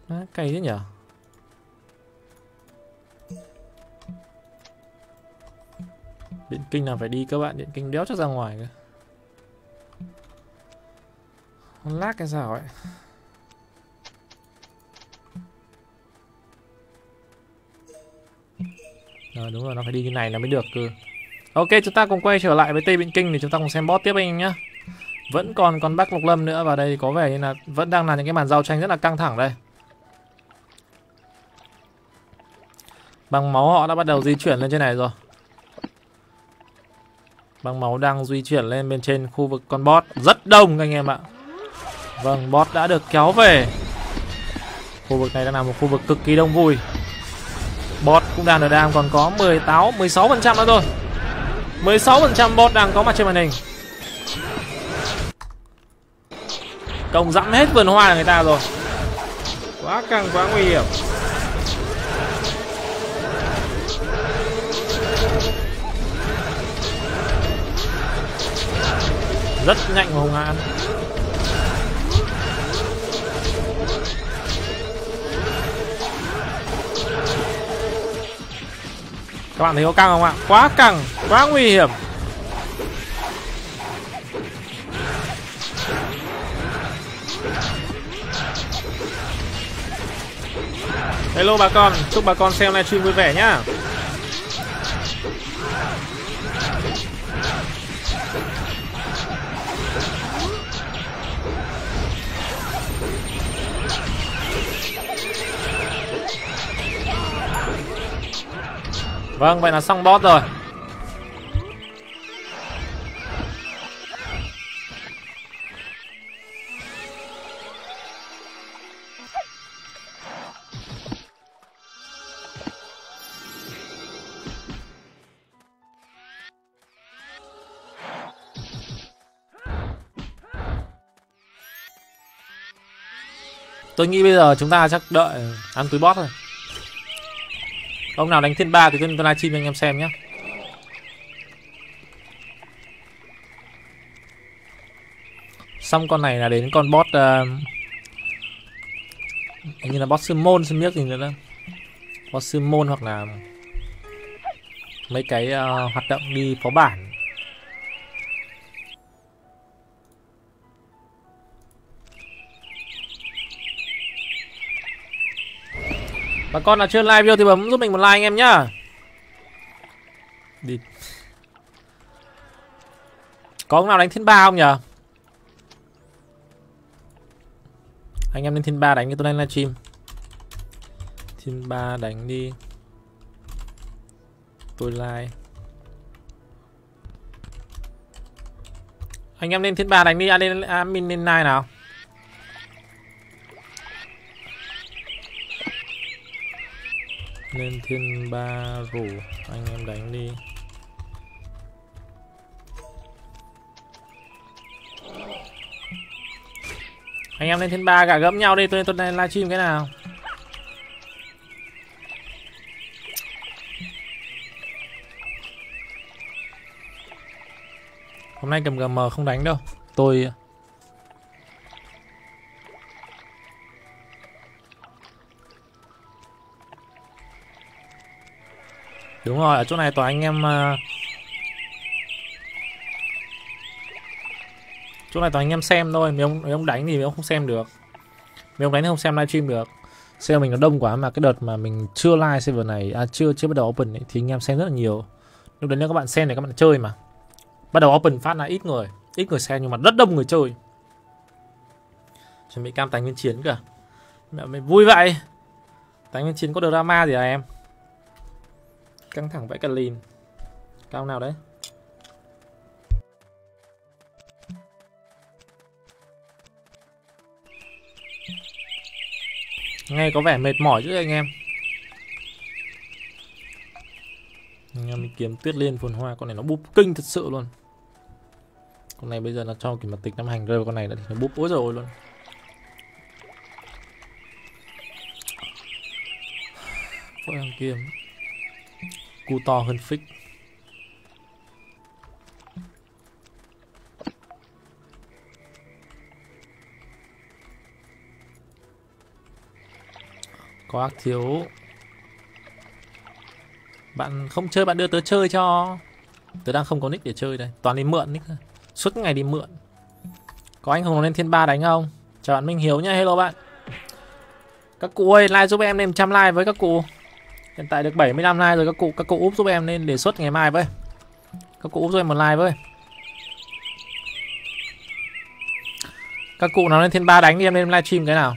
Má cay thế nhở Điện kinh là phải đi các bạn Điện kinh đéo cho ra ngoài cơ Lát cái sao ấy Rồi đúng rồi, nó phải đi như này là mới được cơ. Ok, chúng ta cùng quay trở lại với Tây Biện Kinh để chúng ta cùng xem boss tiếp anh em nhé. Vẫn còn con Bắc Lục Lâm nữa và đây có vẻ như là vẫn đang là những cái màn giao tranh rất là căng thẳng đây. Bằng máu họ đã bắt đầu di chuyển lên trên này rồi. Bằng máu đang di chuyển lên bên trên khu vực con boss rất đông anh em ạ. Vâng, boss đã được kéo về. Khu vực này đang là một khu vực cực kỳ đông vui. Bot cũng đang ở đang còn có 18 16% nữa thôi. 16% bot đang có mặt trên màn hình. Công dẫm hết vườn hoa người ta rồi. Quá căng quá nguy hiểm. rất nhanh của Hồng An Các bạn thấy có căng không ạ? Quá căng, quá nguy hiểm. Hello bà con, chúc bà con xem livestream vui vẻ nhá. Vâng, vậy là xong boss rồi. Tôi nghĩ bây giờ chúng ta chắc đợi ăn túi boss thôi. Ông nào đánh thiên ba thì cứ livestream cho anh em xem nhé. Xong con này là đến con boss uh, ờ, như là boss sư môn sư miếc gì nữa đó. Boss sư môn hoặc là mấy cái uh, hoạt động đi phó bản Bà con là chưa like video thì bấm giúp mình một like anh em nhá. Đi. Có ông nào đánh thiên ba không nhở? Anh em lên thiên ba đánh cho tôi đang livestream. Thiên ba đánh đi. Tôi like. Anh em lên thiên ba đánh đi admin à, lên like nào? Lên thiên ba rủ anh em đánh đi. Anh em lên thiên ba cả gẫm nhau đi, tôi tôi livestream cái nào. Hôm nay cầm gm không đánh đâu. Tôi Đúng rồi, ở chỗ này toàn anh em. Ờ, chỗ này toàn anh em xem thôi, mấy ông, mấy ông đánh thì mấy ông không xem được. Mấy ông đánh thì không xem livestream được. Xem mình nó đông quá mà cái đợt mà mình chưa live server này, à chưa chưa bắt đầu open ấy, thì anh em xem rất là nhiều. Lúc đấy nếu các bạn xem thì các bạn chơi mà. Bắt đầu open phát là ít người Ít người xem nhưng mà rất đông người chơi. Chuẩn bị cam tánh nguyên chiến kìa. Mẹ mày vui vậy? Tánh nguyên chiến có drama gì à em? Căng thẳng vẽ cả lìn. Cao nào đấy? Nghe có vẻ mệt mỏi chứ anh em. Anh em kiếm tuyết liên phồn hoa, con này nó búp kinh thật sự luôn. Con này bây giờ nó cho kỷ mật tịch năm hành rơi vào con này đã nó búp ối rồi luôn. Phôi hàng kiếm Cu to hơn phích. Có ác thiếu. Bạn không chơi, bạn đưa tớ chơi cho. Tớ đang không có nick để chơi đây. Toàn đi mượn nick Suốt ngày đi mượn. Có anh Hùng lên thiên ba đánh không? Chào bạn Minh Hiếu nhá. Hello bạn. Các cụ ơi, like giúp em lên trăm like với các cụ. Hiện tại được 75 like rồi, các cụ các cụ úp giúp em nên đề xuất ngày mai với. Các cụ úp giúp em một like với. Các cụ nào lên thiên ba đánh đi, em lên livestream cái nào.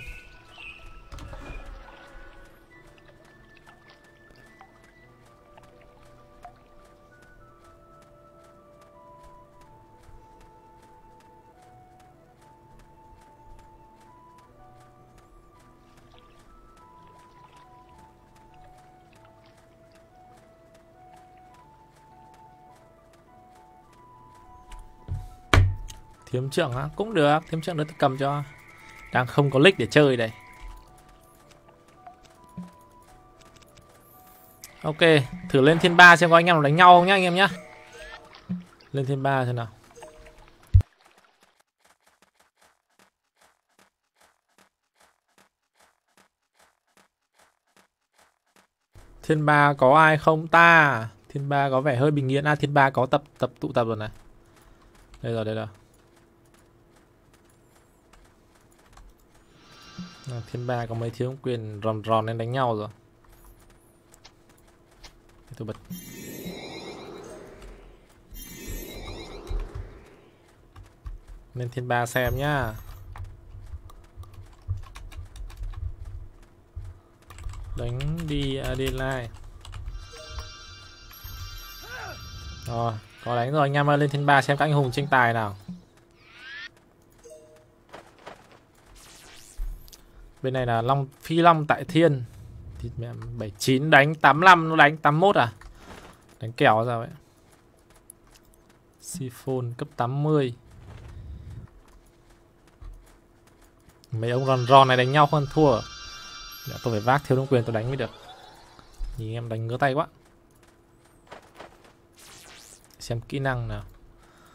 Trưởng á, cũng được, thêm trưởng nữa tôi cầm cho. Đang không có lick để chơi đây. Ok, thử lên thiên ba xem có anh em nào đánh nhau không nhá anh em nhá. Lên thiên ba xem nào. Thiên ba có ai không ta? Thiên ba có vẻ hơi bình yên. À thiên ba có tập tập tụ tập rồi này. Đây rồi, đây rồi. Ờ, thiên ba có mấy thiếu quyền ròn ròn nên đánh nhau rồi. Tôi bật. Nên thiên ba xem nhá. Đánh đi Adelaide. Rồi, có đánh rồi. Anh em ơi, lên thiên ba xem các anh hùng tranh tài nào. Bên này là long phi long tại thiên. Thì mẹ 79 đánh 85 nó đánh 81 à? Đánh kèo ra vậy. Siphon cấp 80 Mấy ông ròn ròn này đánh nhau không thua. Dạ, tôi phải vác thiếu đông quyền tôi đánh mới được. Nhìn em đánh ngứa tay quá. Xem kỹ năng nào.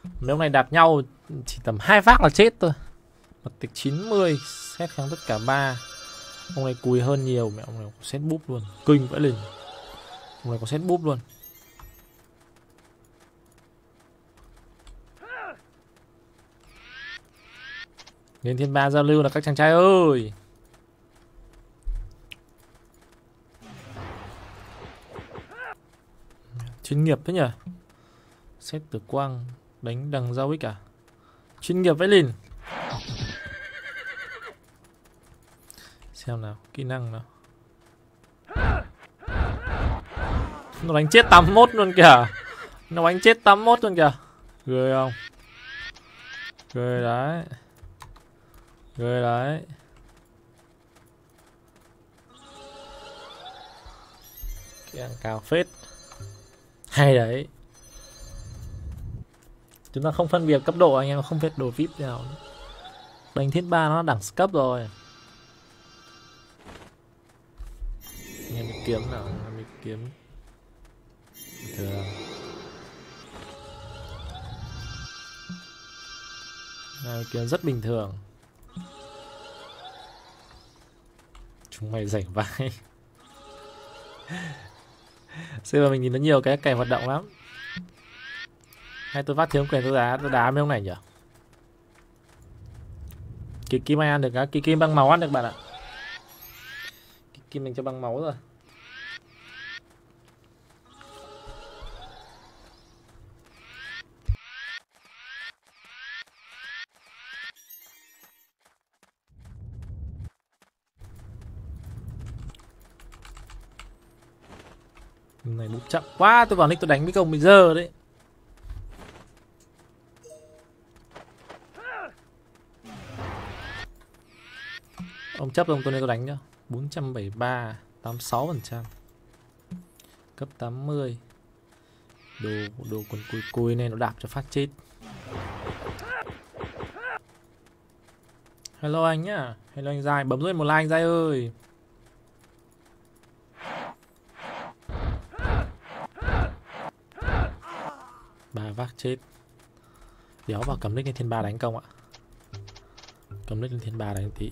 Mấy ông này đạp nhau chỉ tầm hai vác là chết thôi. Mặt tịch 90 Xét kháng tất cả ba. Ông này cùi hơn nhiều, Mẹ ông này có xét búp luôn. Kinh vãi lình. Ông này có xét búp luôn. Liên thiên ba giao lưu là các chàng trai ơi! Chuyên nghiệp thế nhỉ? Xét tử quang, Đánh đằng giao ích à? Chuyên nghiệp vãi lìn Xem nào, Kỹ năng nào. Nó đánh chết 81 luôn kìa. Nó đánh chết 81 luôn kìa. Ghê không? Ghê đấy. Ghê đấy. Kỹ năng cao phết. Hay đấy. Chúng ta không phân biệt cấp độ, anh em không biết đồ vip nào đánh thiết ba nó đẳng cấp rồi. Kiếm nào anh em kiếm. Thường anh kiếm rất bình thường. Chúng mày rảnh vai Xưa mình nhìn nó nhiều cái kèm hoạt động lắm. Hay tôi phát thiếu quyền tôi đá tôi đá mấy ông này nhỉ? Kỳ kim ai ăn được á? Kỳ kim băng máu ăn được bạn ạ. Kỳ kim mình cho băng máu rồi. Này bút chậm quá, tôi vào nick tôi đánh với công bây giờ đấy. Ông chấp ông tôi nên tôi đánh nhá. 473 86 phần trăm. Cấp 80 đồ đồ quần cùi cùi này nó đạp cho phát chết. Hello anh nhá. Hello anh dài bấm lên một like anh dài ơi. Ba vác chết. Đéo vào cầm nick lên thiên ba đánh công ạ. Cầm nick lên thiên ba đánh tí.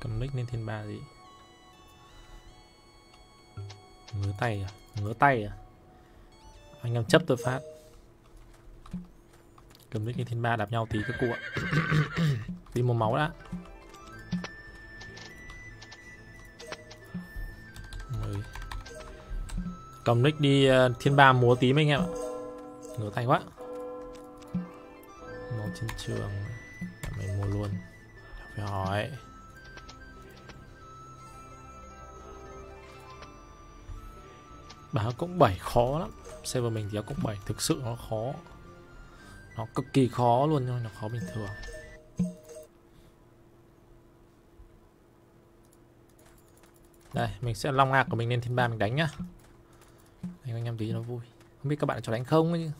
Cầm nick lên thiên ba gì? Ngứa tay à? Ngứa tay à? Anh em chấp tôi phát. Cầm nick lên thiên ba đạp nhau tí các cụ ạ đi một máu đã. Cầm nick đi uh, thiên ba múa tí anh em ạ. Ngửa tay quá. Màu trên trường. Mày mua luôn. Phải hỏi. Báo cũng 7 khó lắm. Server mình thì cũng 7 Thực sự nó khó. Nó cực kỳ khó luôn nhưng nó khó bình thường. Đây mình sẽ long ngạc của mình lên thiên ba mình đánh nhá. Đánh anh em tí nó vui. Không biết các bạn cho đánh không chứ.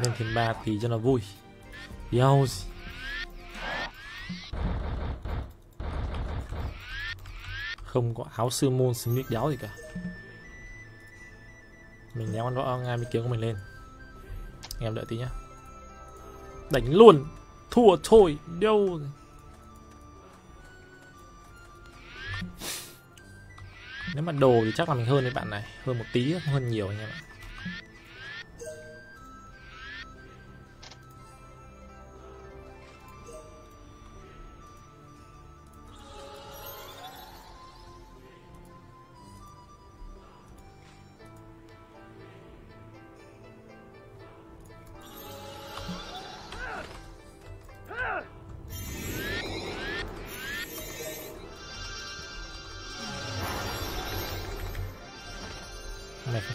Lên thêm ba tí cho nó vui. Yo. Không có áo sư môn xứng đéo gì cả mình ném con võ ngay mi kiếm của mình lên. Anh em đợi tí nhá. Đánh luôn. Thua thôi. Đâu nếu mà đồ thì chắc là mình hơn với bạn này. Hơn một tí, hơn nhiều anh em ạ.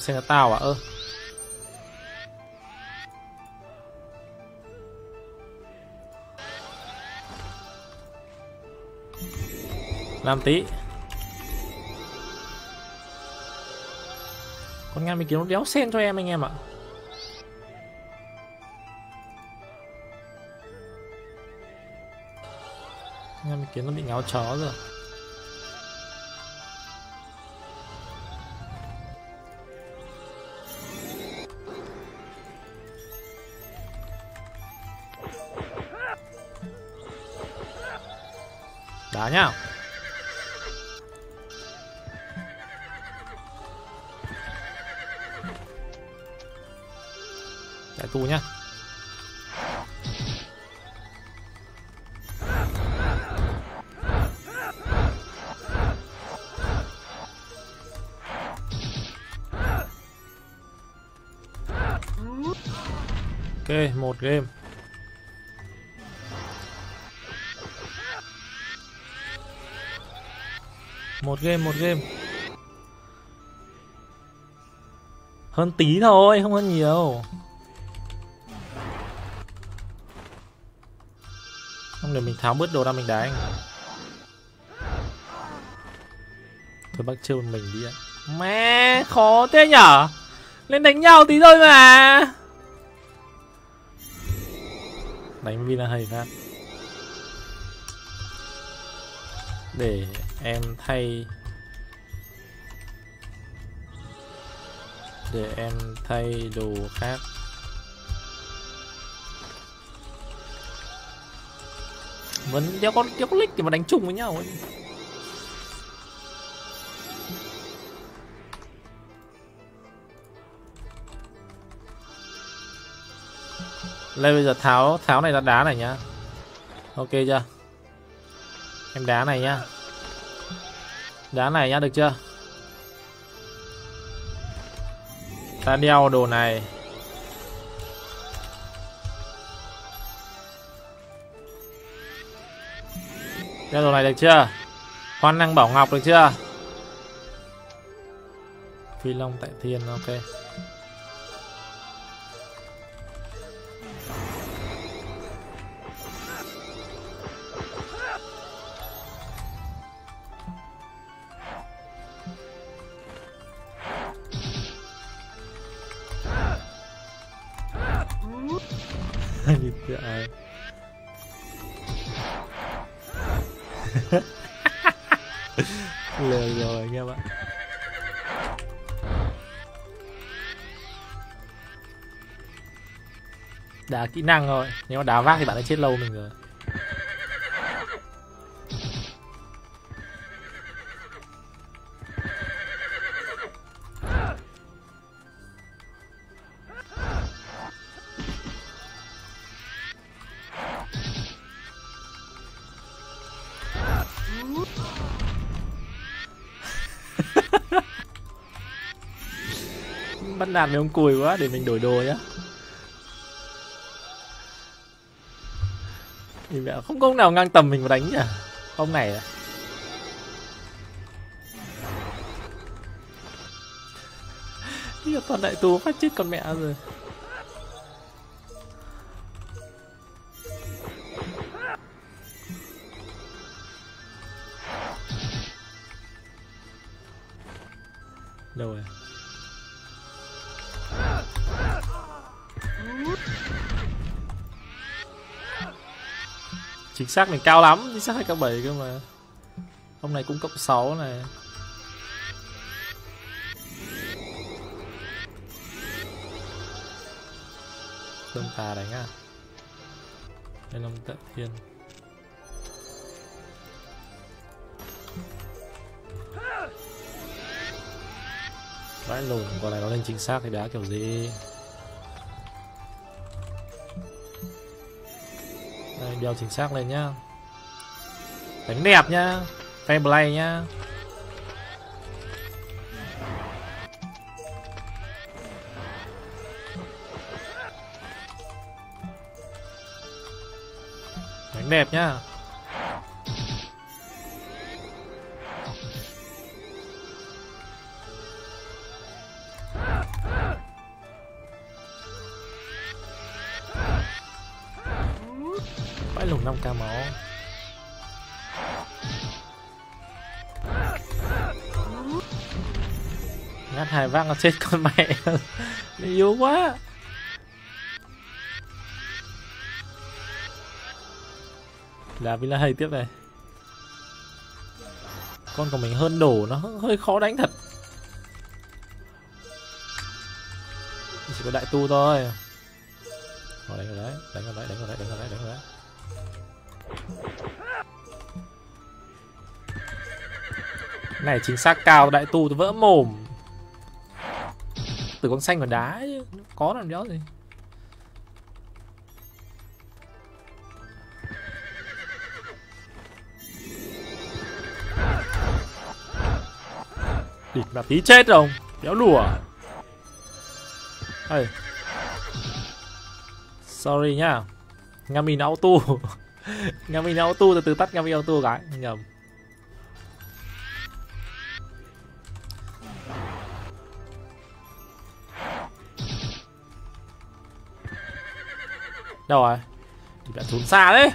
Xem ra tao à ơ. Làm tí. Con ngăn mình kiếm nó đéo sen cho em anh em ạ. Ngăn mình kiếm nó bị ngáo chó rồi. Đá nhá. Giải tù nhá. Ok, một game. Một game một game. Hơn tí thôi, không hơn nhiều. Không để mình tháo bớt đồ ra mình đá anh. Thôi bác chơi mình đi ạ. Mẹ, khó thế nhở? Lên đánh nhau tí thôi mà. Đánh vina hay phát. Để em thay để em thay đồ khác vẫn đeo có kéo có thì mà đánh chung với nhau ấy. Lên bây giờ tháo tháo này ra đá này nhá. Ok chưa? Em đá này nhá. Đá này nhá, được chưa? Ta đeo đồ này. Đeo đồ này được chưa? Khoan năng bảo ngọc được chưa? Phi Long tại thiên ok. Kỹ năng rồi, nếu mà đá vác thì bạn đã chết lâu mình rồi. bắt nạt với ông cùi quá để mình đổi đồ nhá Nhìn mẹ không có ông nào ngang tầm mình mà đánh nhỉ? Ông này à? Bây giờ toàn đại tú phát chết con mẹ rồi. Xác mình cao lắm chính xác hai cấp bảy cơ mà. Hôm nay cũng cộng 6 này. Thương tà đánh à? Đây long tận thiên? Vãi lùn, con này nó lên chính xác thì đá kiểu gì? Đeo chính xác lên nhá. Đánh đẹp nhá Fair play nhá. Đánh đẹp nhá. 5k máu. Ngắt hai vác nó chết con mẹ. Nó yếu quá. Là Villa hay tiếp này. Con của mình hơn đổ, nó hơi khó đánh thật. Chỉ có đại tu thôi. Này, chính xác, cao đại tu tôi vỡ mồm. Từ con xanh còn đá chứ, Có làm đéo gì? Địt mà tí chết rồi, Đéo lùa. Ê. Sorry nhá Ngami auto Ngami auto từ từ tắt Ngami auto cái nhầm. Đâu rồi? Thì đã trốn xa đấy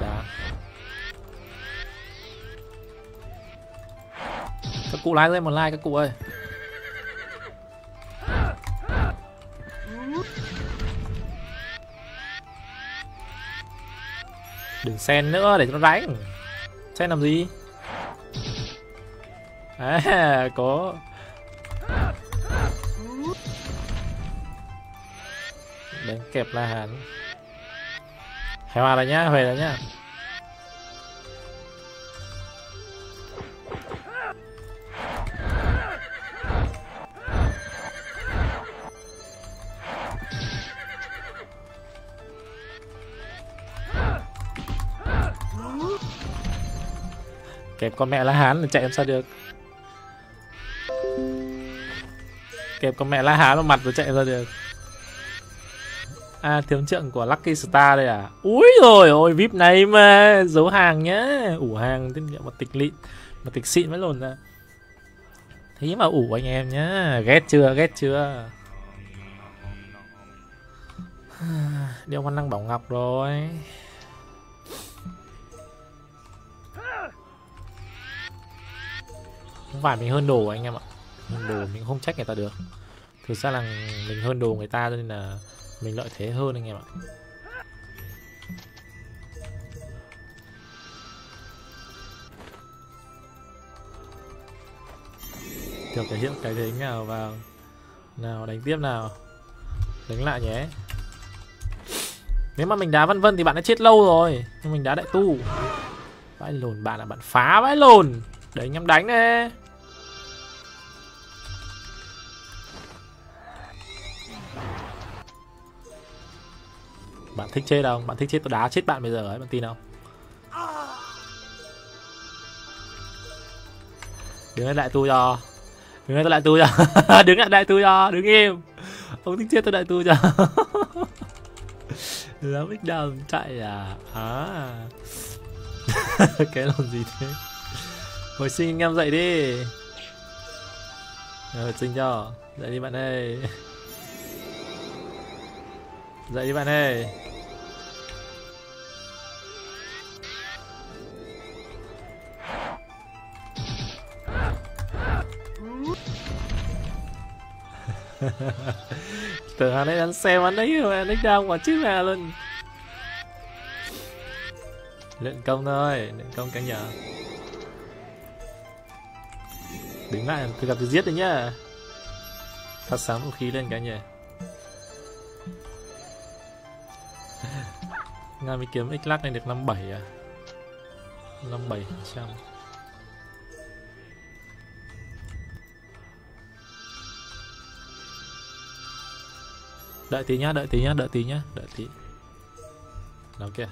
dạ. Các cụ like lên một like các cụ ơi. Sen nữa để cho nó đánh Sen làm gì? À có. Đánh kẹp la hán. Hãy hòa rồi nhá, huề rồi nhá. Kẹp con mẹ la hán là chạy làm sao được. Kẹp con mẹ la hán vào mặt rồi chạy ra được. À thiếu trượng của Lucky Star đây à? Úi rồi ôi, VIP này mà, Giấu hàng nhá. Ủ hàng tiết kiệm một tịch lịn, Một tịch xịn mới lồn ra. Thế mà ủ anh em nhá, Ghét chưa ghét chưa? Đeo văn năng bảo ngọc rồi. Không phải mình hơn đồ anh em ạ. Hơn đồ mình không trách người ta được. Thực ra là mình hơn đồ người ta cho nên là Mình lợi thế hơn anh em ạ. Kiểu thể hiện cái thế nào vào, Nào đánh tiếp nào. Đánh lại nhé. Nếu mà mình đá vân vân thì bạn đã chết lâu rồi. Nhưng mình đá đại tu. Vãi lồn, bạn là bạn phá vãi lồn để anh em đánh đi Bạn thích chết không? Bạn thích chết tôi đá chết bạn bây giờ ấy, bạn tin không? Đứng lại tôi tu cho. Đứng lại đại tu cho. Đứng lại đại tu cho, đứng im. Ông thích chết tôi đại tu cho. Lắm ít đầm chạy à? À Cái làm gì thế? Hồi sinh anh em dậy đi. Ờ, Hồi sinh cho, Dậy đi bạn ơi. Dậy đi bạn ơi. Tưởng hắn ấy hắn xem hắn ấy, mà nick down quả chứ mà luôn. Luyện công thôi, luyện công cả nhà đứng lại, tôi gặp tôi giết đấy nhá. Phát sáng vũ khí lên cả nhỉ nga mới kiếm x lắc này được 57 à? 57 trăm. Đợi tí nhá, đợi tí nhá, đợi tí nhá, đợi tí. Đó kìa.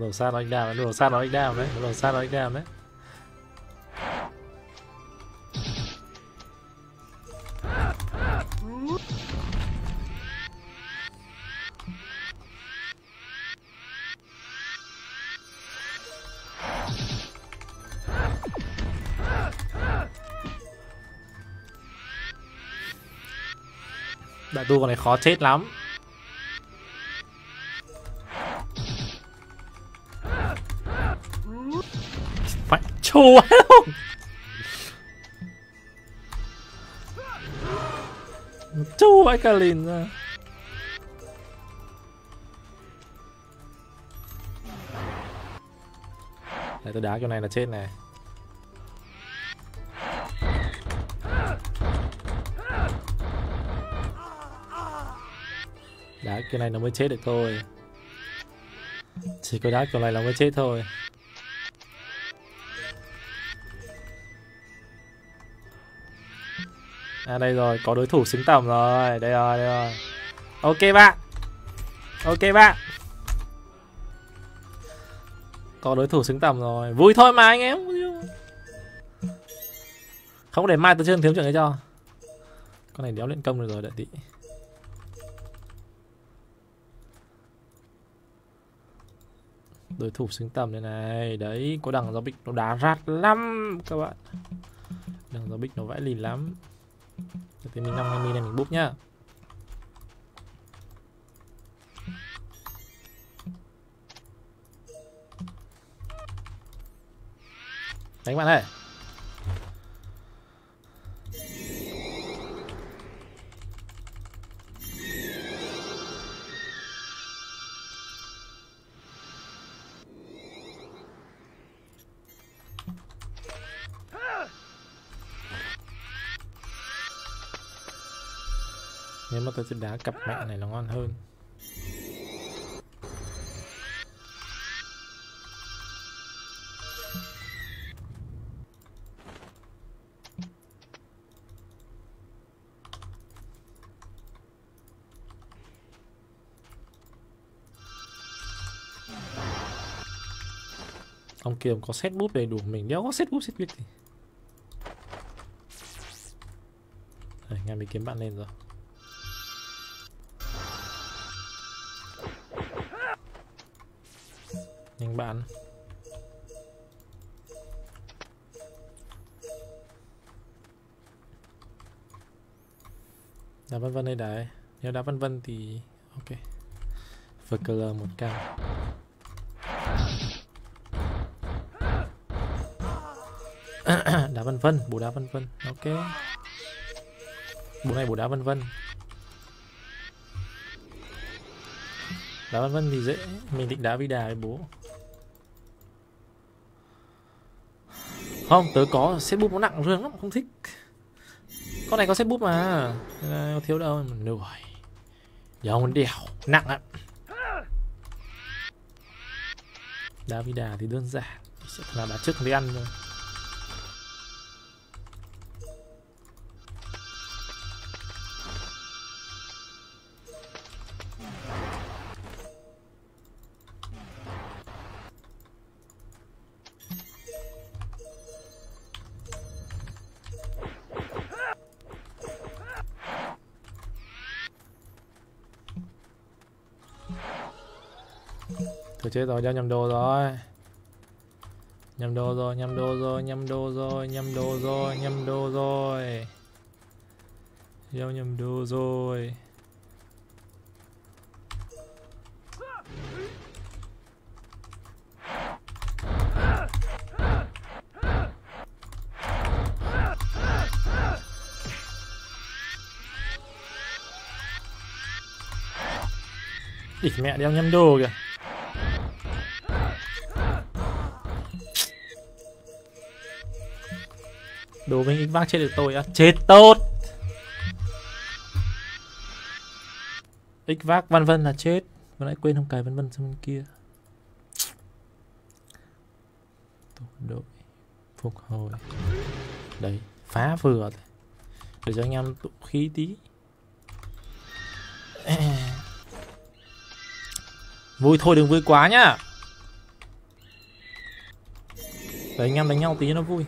Đầu xa nó anh đào đầu xa nó anh đào đấy đầu xa nó anh đào đấy. Đại tu con này khó chết lắm. Phải chua không chua vãi cả lìn ra Đây tôi đá chỗ này là chết này Đá kiểu này nó mới chết được thôi. Chỉ có đá kiểu này là mới chết thôi. À đây rồi, có đối thủ xứng tầm rồi. Đây rồi, đây rồi. Ok bạn. Ok bạn. Có đối thủ xứng tầm rồi. Vui thôi mà anh em. Không để mai tôi chơi thiếu chuyện ấy cho. Con này đéo luyện công được rồi đợi tí đối thủ xứng tầm này này. Đấy có đằng giáo bích nó đá rát lắm các bạn. Đằng giáo bích nó vãi lìn lắm thì mình năm hai này mình búp nhá. Đánh bạn ơi nếu mà tôi sẽ đá cặp mẹ này nó ngon hơn. Ông kia có set bút đầy đủ mình đéo có set bút set việc gì? Đây, ngay mình kiếm bạn lên rồi. Đá vân vân đây đấy nếu đá vân vân thì ok. Vkl một cao đá vân vân bù đá vân vân. Ok. Bù này bù đá vân vân. Đá vân vân thì dễ. Mình định đá vi đà với bố. Không, tớ có set bút nó nặng rương lắm, không thích con này có set bút mà. Ờ, thiếu đâu, mà lười dầu đèo nặng ạ đá thì đơn giản. Sẽ là đá trước thì ăn thôi. chết rồi đeo nhầm đồ rồi. Nhầm đồ rồi nhầm đồ rồi nhầm đồ rồi nhầm đồ rồi nhầm đồ rồi. Giao nhầm đồ rồi. Địt mẹ đeo nhầm đồ kìa. Đồ mình vác chết được tôi á. Chết tốt. X vác vân vân là chết. Vừa nãy quên không cài vân vân sang bên kia. Tổ đội Phục hồi. Đấy, phá vừa Để cho anh em tụ khí tí. Vui thôi, đừng vui quá nhá. Để anh em đánh nhau tí cho nó vui.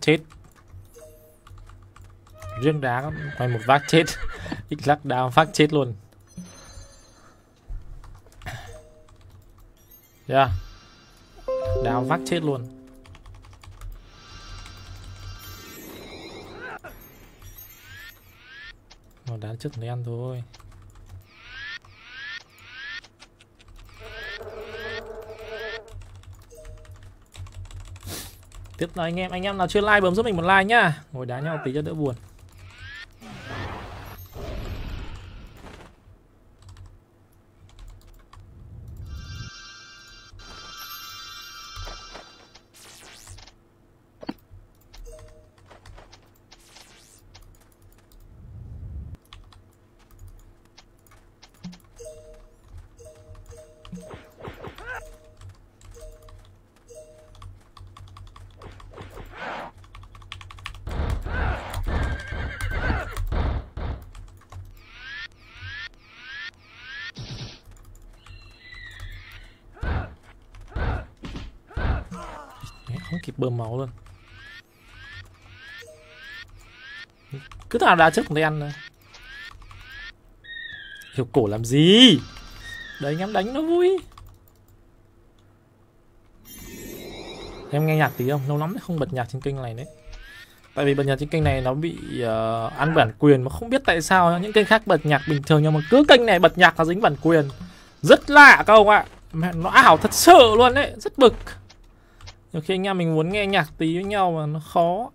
Chết. Riêng đá quay một vác chết. Ít lắc đá vác chết luôn. Yeah đá vác chết luôn. Một đá trước thằng ăn thôi. Tiếp là anh em, anh em nào chưa like bấm giúp mình một like nhá. Ngồi đá nhau tí cho đỡ buồn. Bơm máu luôn. Cứ thằng đá trước còn thấy ăn này hiểu cổ làm gì? Đấy anh em đánh nó vui. Em nghe nhạc tí không? Lâu lắm không bật nhạc trên kênh này đấy. Tại vì bật nhạc trên kênh này nó bị uh, ăn bản quyền mà không biết tại sao những kênh khác bật nhạc bình thường nhưng mà cứ kênh này bật nhạc nó dính bản quyền. Rất lạ các ông ạ. Mẹ nó ảo thật sự luôn đấy. Rất bực nhiều khi anh em mình muốn nghe nhạc tí với nhau mà nó khó.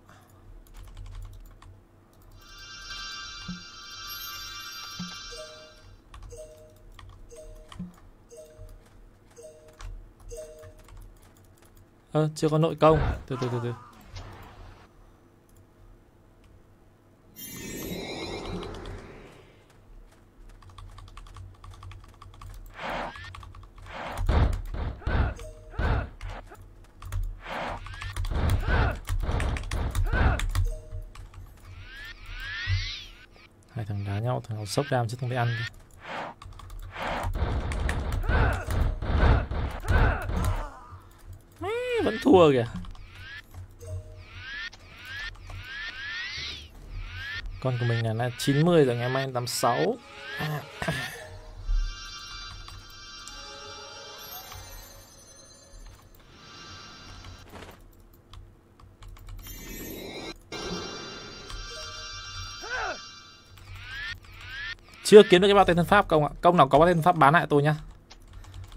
Ơ, à, chưa có nội công. Từ từ từ từ. Hai thằng đá nhau thằng nào sốc đam chứ không để ăn Mê, vẫn thua kìa con của mình là 90 rồi ngày mai 86 à. Chưa kiếm được cái bao tên thân pháp công ạ? Công nào có bao tên thân pháp bán lại tôi nhá.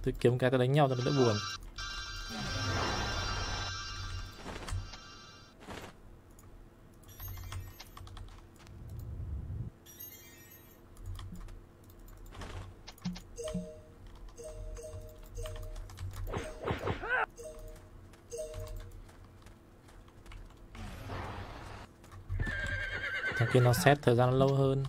Tôi kiếm cái, tôi đánh nhau cho nó đỡ buồn. Thằng kia nó xét thời gian lâu hơn.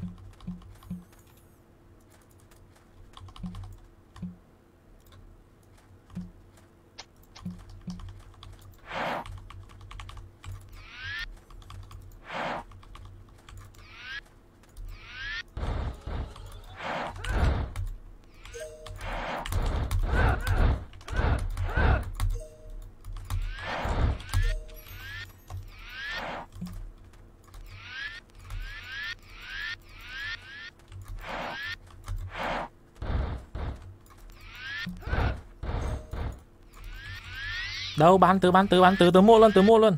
Đâu, bán tứ bán tứ bán tứ tứ mua luôn tứ mua luôn.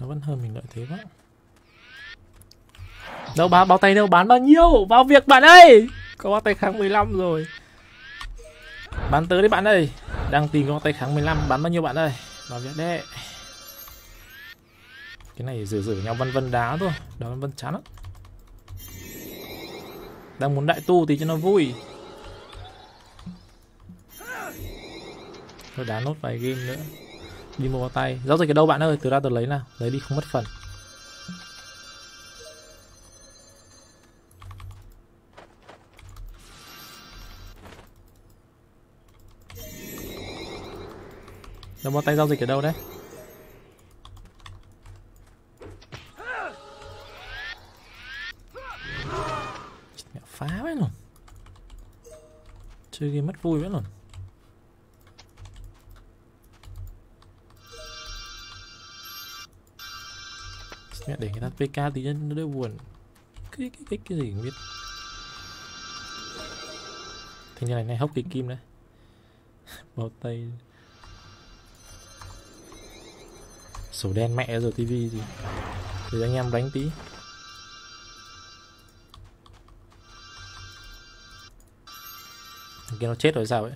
Nó vẫn hơn mình đợi thế quá. Đâu, bán bao tay đâu, bán bao nhiêu? Vào việc bạn ơi! Có bao tay kháng 15 rồi. Bán tứ đấy bạn ơi. Đang tìm có tay kháng 15 bán bao nhiêu bạn ơi? Vào việc đấy. Cái này rửa rửa nhau vân vân đá thôi. Đó vân vân chán lắm. Đang muốn đại tu thì cho nó vui. Thôi đá nốt vài game nữa. Đi mua tay. Giao dịch ở đâu bạn ơi? Từ ra từ lấy nào. Lấy đi, không mất phần. Đâu bao tay giao dịch ở đâu đấy? Mẹ phá vậy luôn. Chơi game mất vui vậy luôn. Mẹ để người ta PK tí nhân nó đỡ buồn. Cái cái cái cái gì không biết. Thì như này này hốc cái kim đấy. Bao tay. Sổ đen mẹ rồi, tivi gì? Để anh em đánh tí. Kia nó chết rồi sao vậy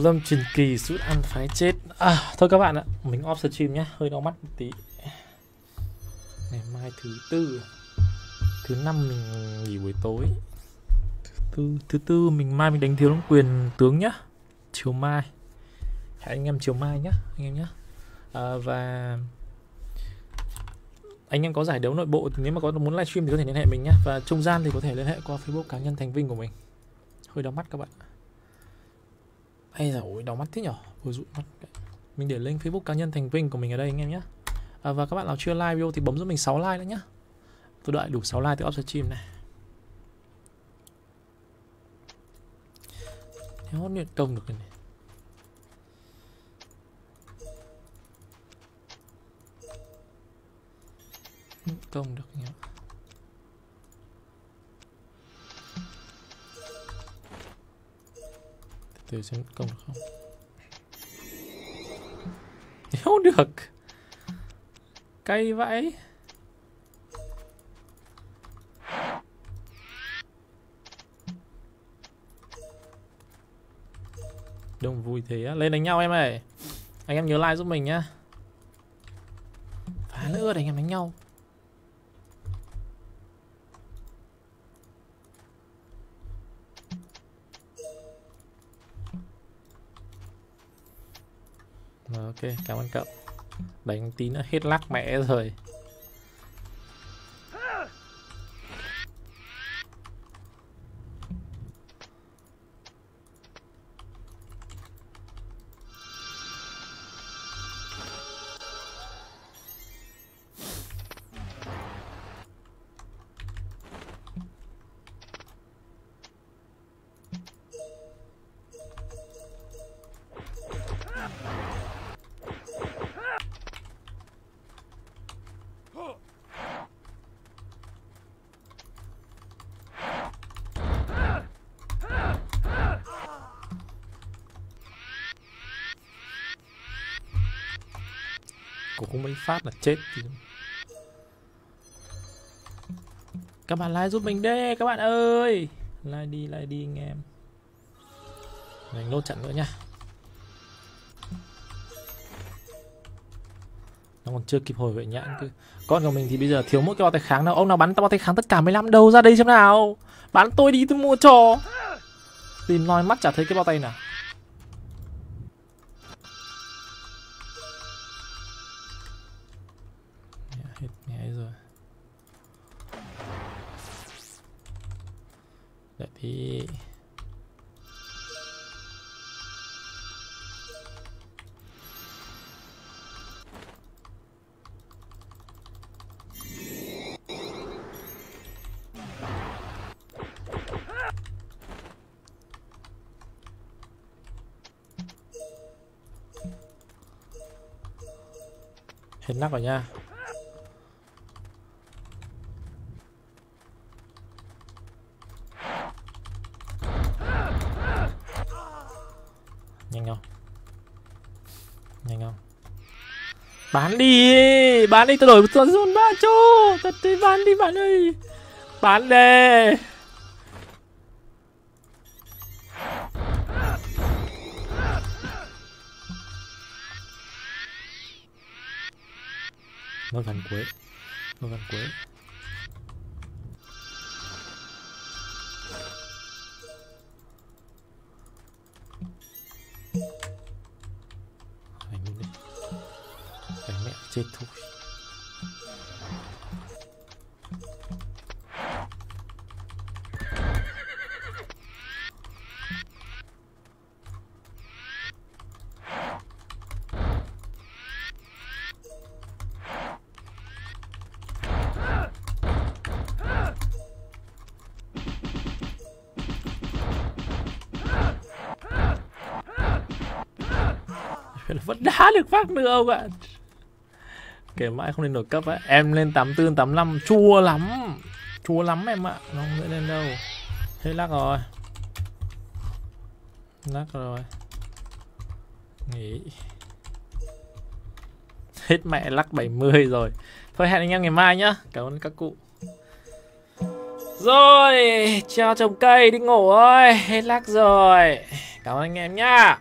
lâm truyền kỳ sút ăn phái chết. À, Thôi các bạn ạ Mình off stream nhé, Hơi đau mắt một tí. Ngày mai thứ tư Thứ năm mình nghỉ buổi tối. Thứ tư, thứ tư mình mai mình đánh thiếu long quyền tướng nhá Chiều mai. Hẹn anh em chiều mai nhá Anh em nhá. À, Và anh em có giải đấu nội bộ thì nếu mà có muốn livestream thì có thể liên hệ mình nhé và trung gian thì có thể liên hệ qua facebook cá nhân thành vinh của mình. Hơi đau mắt các bạn hay là ôi đau mắt thế nhở? Vừa dụi mắt. Mình để link facebook cá nhân thành vinh của mình ở đây anh em nhé à, và các bạn nào chưa like video thì bấm giúp mình 6 like nữa nhá. Tôi đợi đủ 6 like từ off stream này. Nếu luyện công được rồi này. Luyện công được nhỉ Thử xem công được không? Nếu được. Cay vậy Đông vui thế á. Lên đánh nhau em ơi. Anh em nhớ like giúp mình nhá. Phá nữa để anh em đánh nhau. Ok cảm ơn cậu. Đánh tí nữa hết lắc mẹ rồi. Phát là chết. Các bạn like giúp mình đi, các bạn ơi. Like đi like đi anh em. Mình nốt trận nữa nha nó còn chưa kịp hồi vệ nhãn cứ con của mình thì bây giờ thiếu mỗi cái bao tay kháng nào. Ông nào bắn tao bao tay kháng tất cả 15 đầu ra đây xem nào. Bắn tôi đi, tôi mua trò tìm noi mắt chả thấy cái bao tay nào. Hết nghe rồi. Đợi đi hết nắp rồi nha. Bán đi bán đi tôi đổi tuần zone 3 cho thật đi bán đi, bạn ơi. Bán đi. Nó gần cuối. Đã được phát nữa ông ạ? Kể mãi không lên nổi cấp á. Em lên 84 85 chua lắm. Chua lắm em ạ. Nó không dễ lên đâu. Hết lắc rồi. Lắc rồi. Nghỉ. Hết mẹ lắc 70 rồi. Thôi hẹn anh em ngày mai nhá. Cảm ơn các cụ. Rồi chào trồng cây đi ngủ ơi. Hết lắc rồi. Cảm ơn anh em nhá.